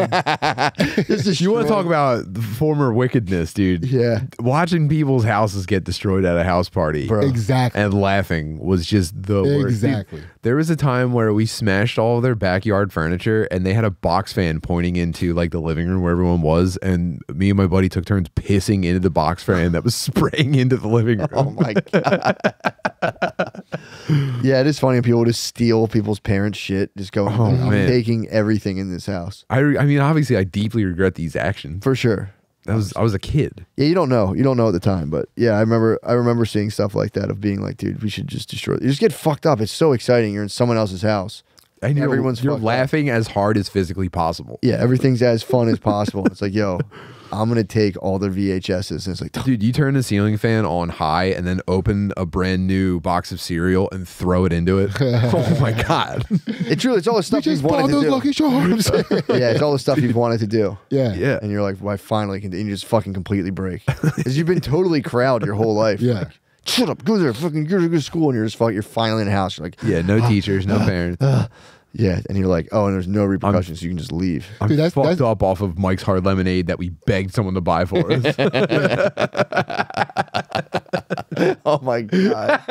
you want to talk about the former wickedness, dude. Yeah. Watching people's houses get destroyed at a house party Bro. Exactly. and laughing was just the worst. Dude, Exactly. there was a time where we smashed all of their backyard furniture and they had a box fan pointing into like the living room where everyone was. And me and my buddy took turns pissing into the box fan that was spraying into the living oh room. Oh my god. yeah, it is funny when people just steal people's parents' shit. Just go, Oh, I'm man. taking everything in this house I, re- I mean, obviously, I deeply regret these actions. for sure. That was I was a kid. Yeah, you don't know. You don't know at the time, but yeah, I remember. I remember seeing stuff like that of being like, dude, we should just destroy. You just get fucked up. It's so exciting. You're in someone else's house. And you're, Everyone's you're fucked up. laughing as hard as physically possible. Yeah, everything's as fun as possible. it's like, yo, I'm gonna take all their VHSs, and it's like, Dude, you turn the ceiling fan on high and then open a brand new box of cereal and throw it into it. oh my god. it's really, it's all the We stuff just you've bought wanted to those do. Lucky Charms. yeah, it's all the stuff you've wanted to do. yeah. Yeah. And you're like, well, I finally can. And you just fucking completely break because you've been totally crowd your whole life. Yeah. Like, Shut up, go there, fucking go to school, and you're just fuck, you're finally in a house. You're like, Yeah, no ah, teachers, no ah, parents. Ah. Yeah, and you're like, oh, and there's no repercussions, so you can just leave. I'm Dude, that's- fucked that's- up off of Mike's Hard Lemonade that we begged someone to buy for us. oh my god.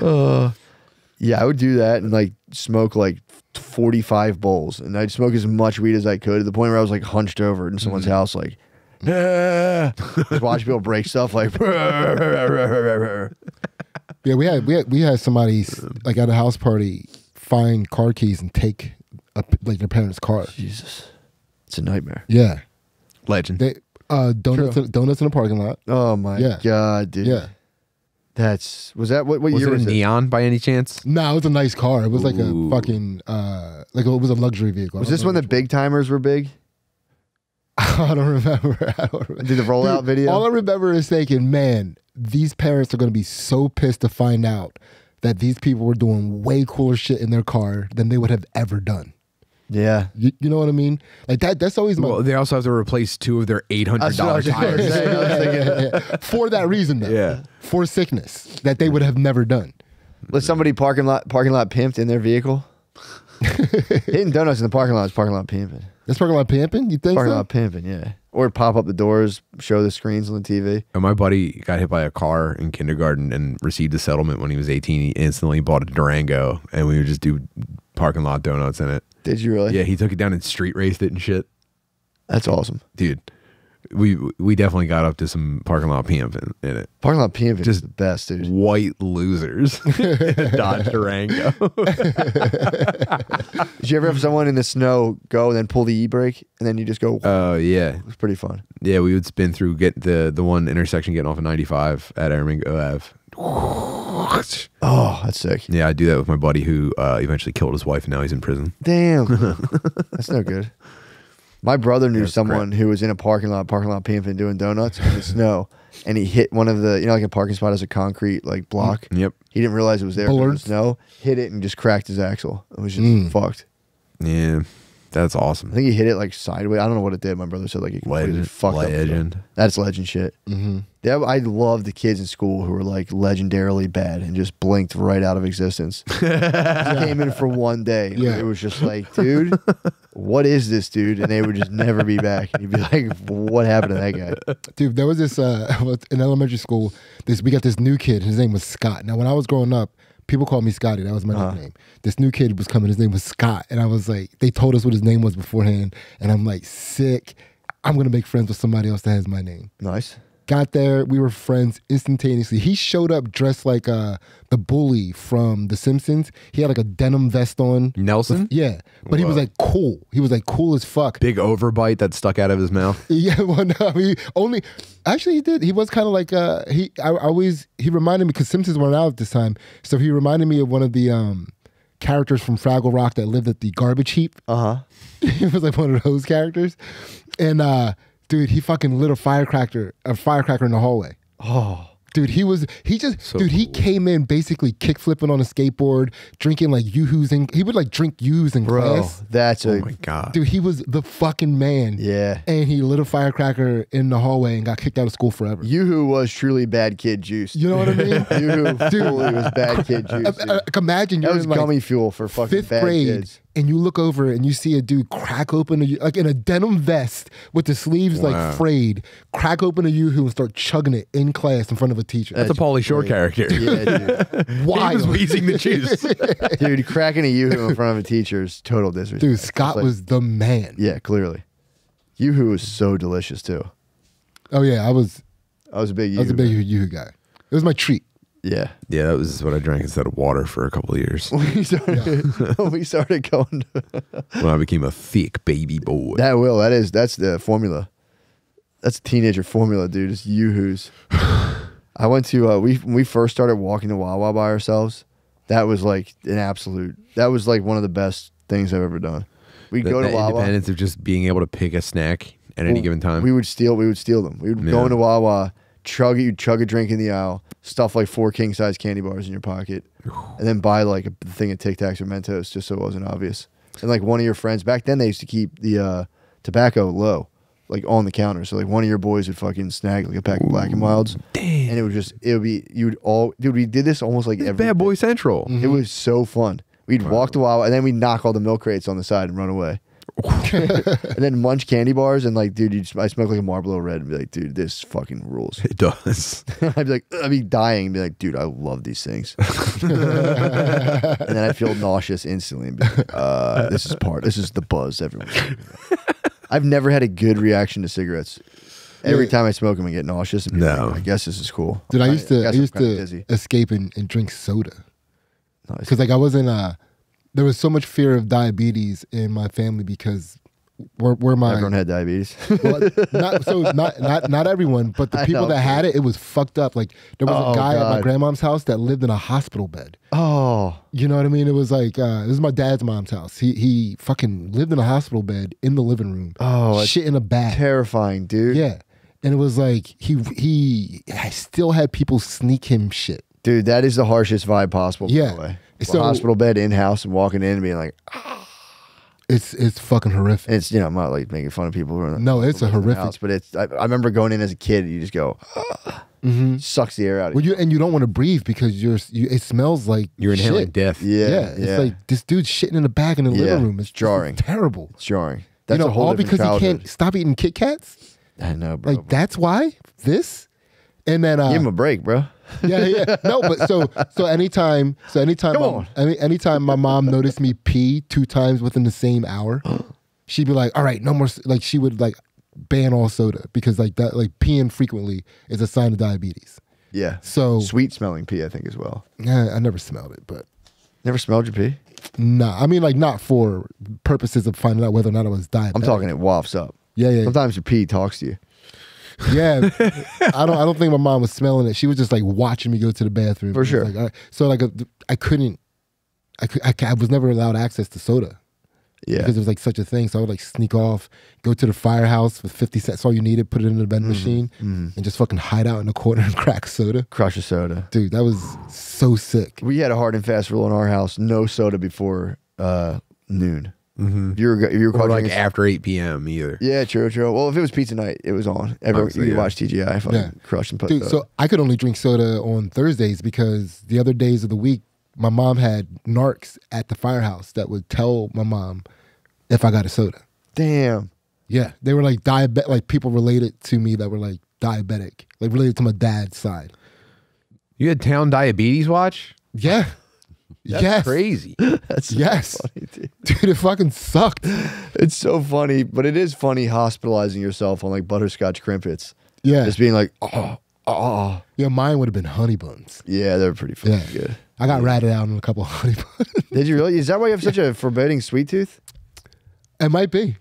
Uh, yeah, I would do that and like smoke like 45 bowls, and I'd smoke as much weed as I could to the point where I was like hunched over in someone's Mm-hmm. house, like. just watch people break stuff like Yeah, we had we had we had somebody s- like at a house party find car keys and take a, like their parents' car. Jesus, it's a nightmare. Yeah, Legend. they uh donuts in, donuts in the parking lot. Oh my Yeah. god, dude. Yeah, That's was that what, what was year it a was it? neon by any chance? no, it was a nice car. It was like Ooh. a fucking uh like it was a luxury vehicle. Was this when the which Big Tymers were big? I don't remember. I don't remember. Did the rollout Dude, video? All I remember is thinking, man, these parents are going to be so pissed to find out that these people were doing way cooler shit in their car than they would have ever done. yeah. You, you know what I mean? Like that. That's always my. Well, they also have to replace two of their eight hundred That's what I dollar was gonna tires. Yeah, yeah, yeah. For that reason, though. Yeah. For sickness that they would have never done. Was somebody parking lot parking lot pimped in their vehicle? Hitting donuts in the parking lot is parking lot pimping. That's parking lot pimping. You think Parking so? lot pimping, yeah. Or pop up the doors, show the screens on the TV. And my buddy got hit by a car in kindergarten and received a settlement when he was 18. He instantly bought a Durango and we would just do parking lot donuts in it. Did you really? Yeah, he took it down and street raced it and shit. That's awesome. Dude, we we definitely got up to some parking lot PM in, it. Parking lot pimping is Just- the best, dude. White losers. Dodge Durango. Did you ever have someone in the snow go and then pull the e brake and then you just go? Oh, yeah. it was pretty fun. Yeah, we would spin through get the the one intersection getting off of 95 at Aramingo Ave. Oh, that's sick. Yeah, I do that with my buddy who uh, eventually killed his wife and now he's in prison. Damn, that's no good. My brother knew That's someone who was in a parking lot, parking lot pimping, doing donuts in the snow, and he hit one of the, you know, like a parking spot has a concrete like block. Yep. He didn't realize it was there. of bollards? The snow hit it and just cracked his axle. It was just Mm. fucked. Yeah, that's awesome. I think he hit it like sideways. I don't know what it did. My brother said like it completely Legend. fucked up. Legend. That's legend shit. Mm-hmm. Yeah, I love the kids in school who were like legendarily bad and just blinked right out of existence. Just came in for one day. Yeah. It was just like, dude, what is this dude? And they would just never be back. And you'd be like, what happened to that guy? Dude, there was this uh in elementary school. This we got this new kid. His name was Scott. Now, when I was growing up, people called me Scotty. That was my Uh-huh. nickname. This new kid was coming. His name was Scott, and I was like, they told us what his name was beforehand, and I'm like, sick. I'm gonna make friends with somebody else that has my name. Nice. Got there, we were friends instantaneously. He showed up dressed like uh the bully from The Simpsons. He had like a denim vest on. Nelson? Yeah, but he was Whoa. like cool. He was like cool as fuck. Big overbite that stuck out of his mouth. Yeah, well, no, I mean, only actually he did. He was kind of like uh, he. I, I always he reminded me because Simpsons weren't out at this time, so he reminded me of one of the um characters from Fraggle Rock that lived at the garbage heap. Uh huh. he was like one of those characters, and uh, dude, he fucking lit a firecracker, a firecracker in the hallway. Oh, Dude, he was he just So dude he cool. came in basically kick flipping on a skateboard, drinking like yoo-hoos and he would like drink yoo-hoos in bro, class. that's a Oh my god. Dude, he was the fucking man. yeah. And he lit a firecracker in the hallway and got kicked out of school forever. Yoo-hoo was truly bad kid juice. You know what I mean? Yoo-hoo Dude. fully was bad kid juice. Uh, dude. uh, like, imagine you're that was in like gummy fuel for fucking fifth bad grade kids. And you look over and you see a dude crack open a like in a denim vest with the sleeves Wow. like frayed, crack open a yoo-hoo and start chugging it in class in front of a teacher. That's a Pauly Shore character. Yeah, dude. He was wheezing the juice. dude, cracking a yoo-hoo in front of a teacher is total disrespect. Dude, Scott like- was the man. Yeah, clearly. Yoo-hoo was so delicious too. Oh yeah, I was I was a big I yoo-hoo. was a big yoo-hoo guy. It was my treat. Yeah. yeah, that was what I drank instead of water for a couple of years We started, we started going to when I became a thick baby boy. that will that is that's the formula. that's a teenager formula, dude. It's yoo-hoos. I went to uh, we when we first started walking to Wawa by ourselves. That was like an absolute. That was like one of the best things I've ever done. We'd go to the Wawa. independence of just being able to pick a snack at any given time. We would steal. We would steal them. We would go into Wawa, chug it, you'd chug a drink in the aisle, stuff like four king size candy bars in your pocket, and then buy like a thing of Tic Tacs or Mentos just so it wasn't obvious. And like one of your friends back then, they used to keep the uh, tobacco low, like on the counter. So like one of your boys would fucking snag like a pack of Black and Milds, Damn. and it would just it would be you would all dude. We did this almost like This every Bad Boy Central. It was so fun. We'd walk to while, and then we'd knock all the milk crates on the side and run away. And then munch candy bars and like, dude, you I smoke like a Marlboro Red and be like, dude, this fucking rules. It does. I'd be like, I'd be dying and be like, dude, I love these things. and then I'd feel nauseous instantly and be like, uh, this is part, this is the buzz everyone. I've never had a good reaction to cigarettes. Every Yeah. time I smoke them, I get nauseous. And No. like, I guess this is cool. Dude, I used to I guess I'm used to dizzy. escape and, and drink soda Nice. because like I wasn't uh there was so much fear of diabetes in my family because where where my Everyone had diabetes. well, not so not not not everyone, but the people that had it, it was fucked up. Like there was Oh, a guy at my God. grandmom's house that lived in a hospital bed. oh, You know what I mean? It was like uh, this is my dad's mom's house. He he fucking lived in a hospital bed in the living room. Oh, shit in a bag. terrifying, dude. Yeah, and it was like he he still had people sneak him shit. Dude, that is the harshest vibe possible. Yeah. By the. So- a hospital bed in house and walking in and being like, It's it's fucking horrific. it's you know I'm not like making fun of people who are No, it's a horrific- house, but it's I, I remember going in as a kid. and You just go, Mhm. sucks the air out of Well, you. you and you don't want to breathe because you're you, it smells like You're inhaling death. Yeah, Yeah, yeah, it's like this dude's shitting in a bag in the Yeah, living room. It's it's jarring. It's terrible. it's jarring. That's you know, a whole all different because he can't stop eating Kit Kats. I know, bro. Like that's why this. And then uh, Give him a break, bro. Yeah, yeah. No, but so so anytime so anytime Come my, on. any, anytime my mom noticed me pee two times within the same hour, she'd be like, "All right, no more." Like she would like ban all soda because like that like peeing frequently is a sign of diabetes. Yeah. So Sweet smelling pee, I think, as well. yeah, I never smelled it, but Never smelled your pee? nah. I mean, like not for purposes of finding out whether or not I was diabetic. I'm talking it wafts up. Yeah, yeah, Sometimes your pee talks to you. yeah. I don't. I don't think my mom was smelling it. She was just like watching me go to the bathroom. For sure. Like, right. So like, a, I couldn't. I, could, I, I was never allowed access to soda Yeah. because it was like such a thing. So I would like sneak off, go to the firehouse with fifty cents. All you needed, put it in the vending mm-hmm. machine, mm-hmm. and just fucking hide out in the corner and crack soda. Crush a soda. Dude, that was so sick. We had a hard and fast rule in our house: no soda before uh, noon. Mm-hmm. If you were if you were Or like after 8 p.m. either. Yeah, true, true. Well, if it was pizza night, it was on. Everyone, Obviously, you yeah. watch TGI, fucking Yeah. crush and put. Dude, soda. so I could only drink soda on Thursdays because the other days of the week, my mom had narcs at the firehouse that would tell my mom if I got a soda. damn, Yeah, they were like diabetic, like people related to me that were like diabetic, like related to my dad's side. You had town diabetes watch? Yeah, That's yes, crazy. that's so Yes. funny, dude. dude, it fucking sucked. It's so funny, but it is funny hospitalizing yourself on like butterscotch Krimpets. Yeah, Just being like, oh, oh, yeah, mine would have been honey buns. yeah, they're pretty fucking Yeah. good. I got ratted out on a couple of honey buns. Did you really? Is that why you have such a forbidding sweet tooth? it might be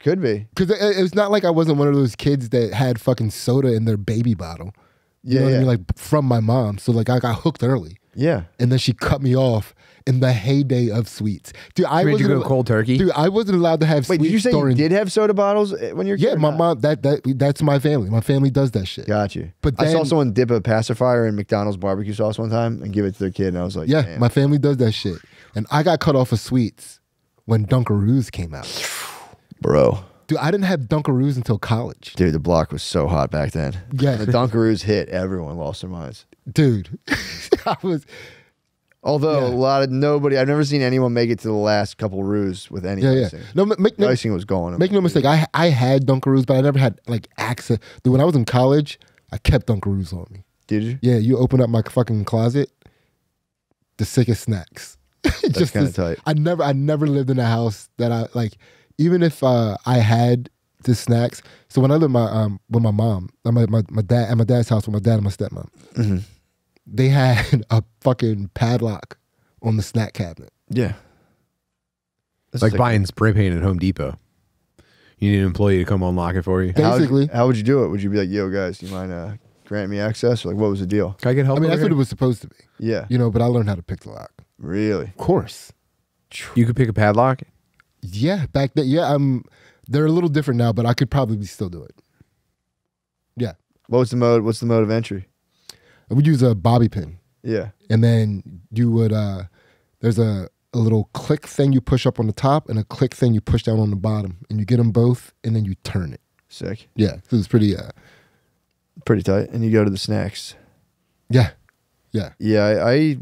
Could be. because it, was not like I wasn't one of those kids that had fucking soda in their baby bottle. You Yeah, know what yeah. I mean? Like from my mom. So like I got hooked early. Yeah. and then she cut me off in the heyday of sweets. Dude, I you wasn't go cold turkey? Dude, I wasn't allowed to have Wait, sweets did you say during. you did have soda bottles eh, when you're? yeah, my mom. That that that's my family. My family does that shit. Got you. But I saw then- someone dip a pacifier in McDonald's barbecue sauce one time and give it to their kid, and I was like, yeah, Damn. my family does that shit. And I got cut off of sweets when Dunkaroos came out. bro, Dude, I didn't have Dunkaroos until college. dude, the block was so hot back then. Yeah. the Dunkaroos hit, everyone lost their minds. Dude, I was Although Yeah. a lot of nobody, I've never seen anyone make it to the last couple roos with any yeah yeah. No, ma- make no, icing was gone. make no mistake. I I had Dunkaroos, but I never had like access. Dude, when I was in college, I kept Dunkaroos on me. Did you? Yeah, you open up my fucking closet, the sickest snacks. That's kind of tight. I never I never lived in a house that I like even if uh, I had the snacks. So when I lived my um with my mom, my, my my dad at my dad's house with my dad and my stepmom, hmm they had a fucking padlock on the snack cabinet. Yeah. It's like buying spray paint at Home Depot. You You need an employee to come unlock it for you. Yeah. How'd- Basically. how would you do it? Would you be like, "Yo, guys, do you mind uh, grant me access?" Or like, what was the deal? Can I get help? I mean, over that's what it was supposed to be, Yeah, you know. But I learned how to pick the lock. really. Of course. You could pick a padlock. Yeah, back then. Yeah, I'm. They're a little different now, but I could probably still do it. Yeah, What was the mode? What's the mode of entry? I would use a bobby pin, Yeah, and then you would. uh There's a a little click thing you push up on the top, and a click thing you push down on the bottom, and you get them both, and then you turn it. sick. Yeah, so it's pretty. uh Pretty tight. And you go to the snacks. Yeah, yeah. Yeah, I, I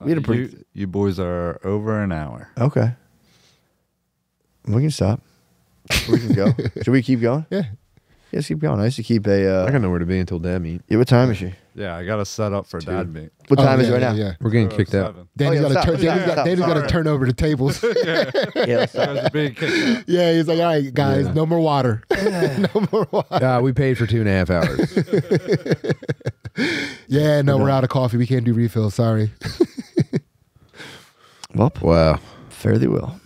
we had a pretty you, you boys are over an hour. okay. We can stop. We can go. Should we keep going? Yeah. Yes, keep going. I used to keep a. I Uh, I got nowhere to be until Dad Meat. yeah, what time is she? Yeah, I got to set up for Two. Dad Meat. What Oh, time is it right yeah, now? Yeah. We're getting kicked out. 207. Danny's yeah, got to turn. stop, Danny's got. Danny's got to turn over the tables. Yeah, let's You guys are being kicked out. yeah, he's like, all right, guys, Yeah. no more water. no more water. Uh, we paid for two and a half hours. Yeah, no, we're out of coffee. We can't do refills. Sorry. Well, wow. fare thee well.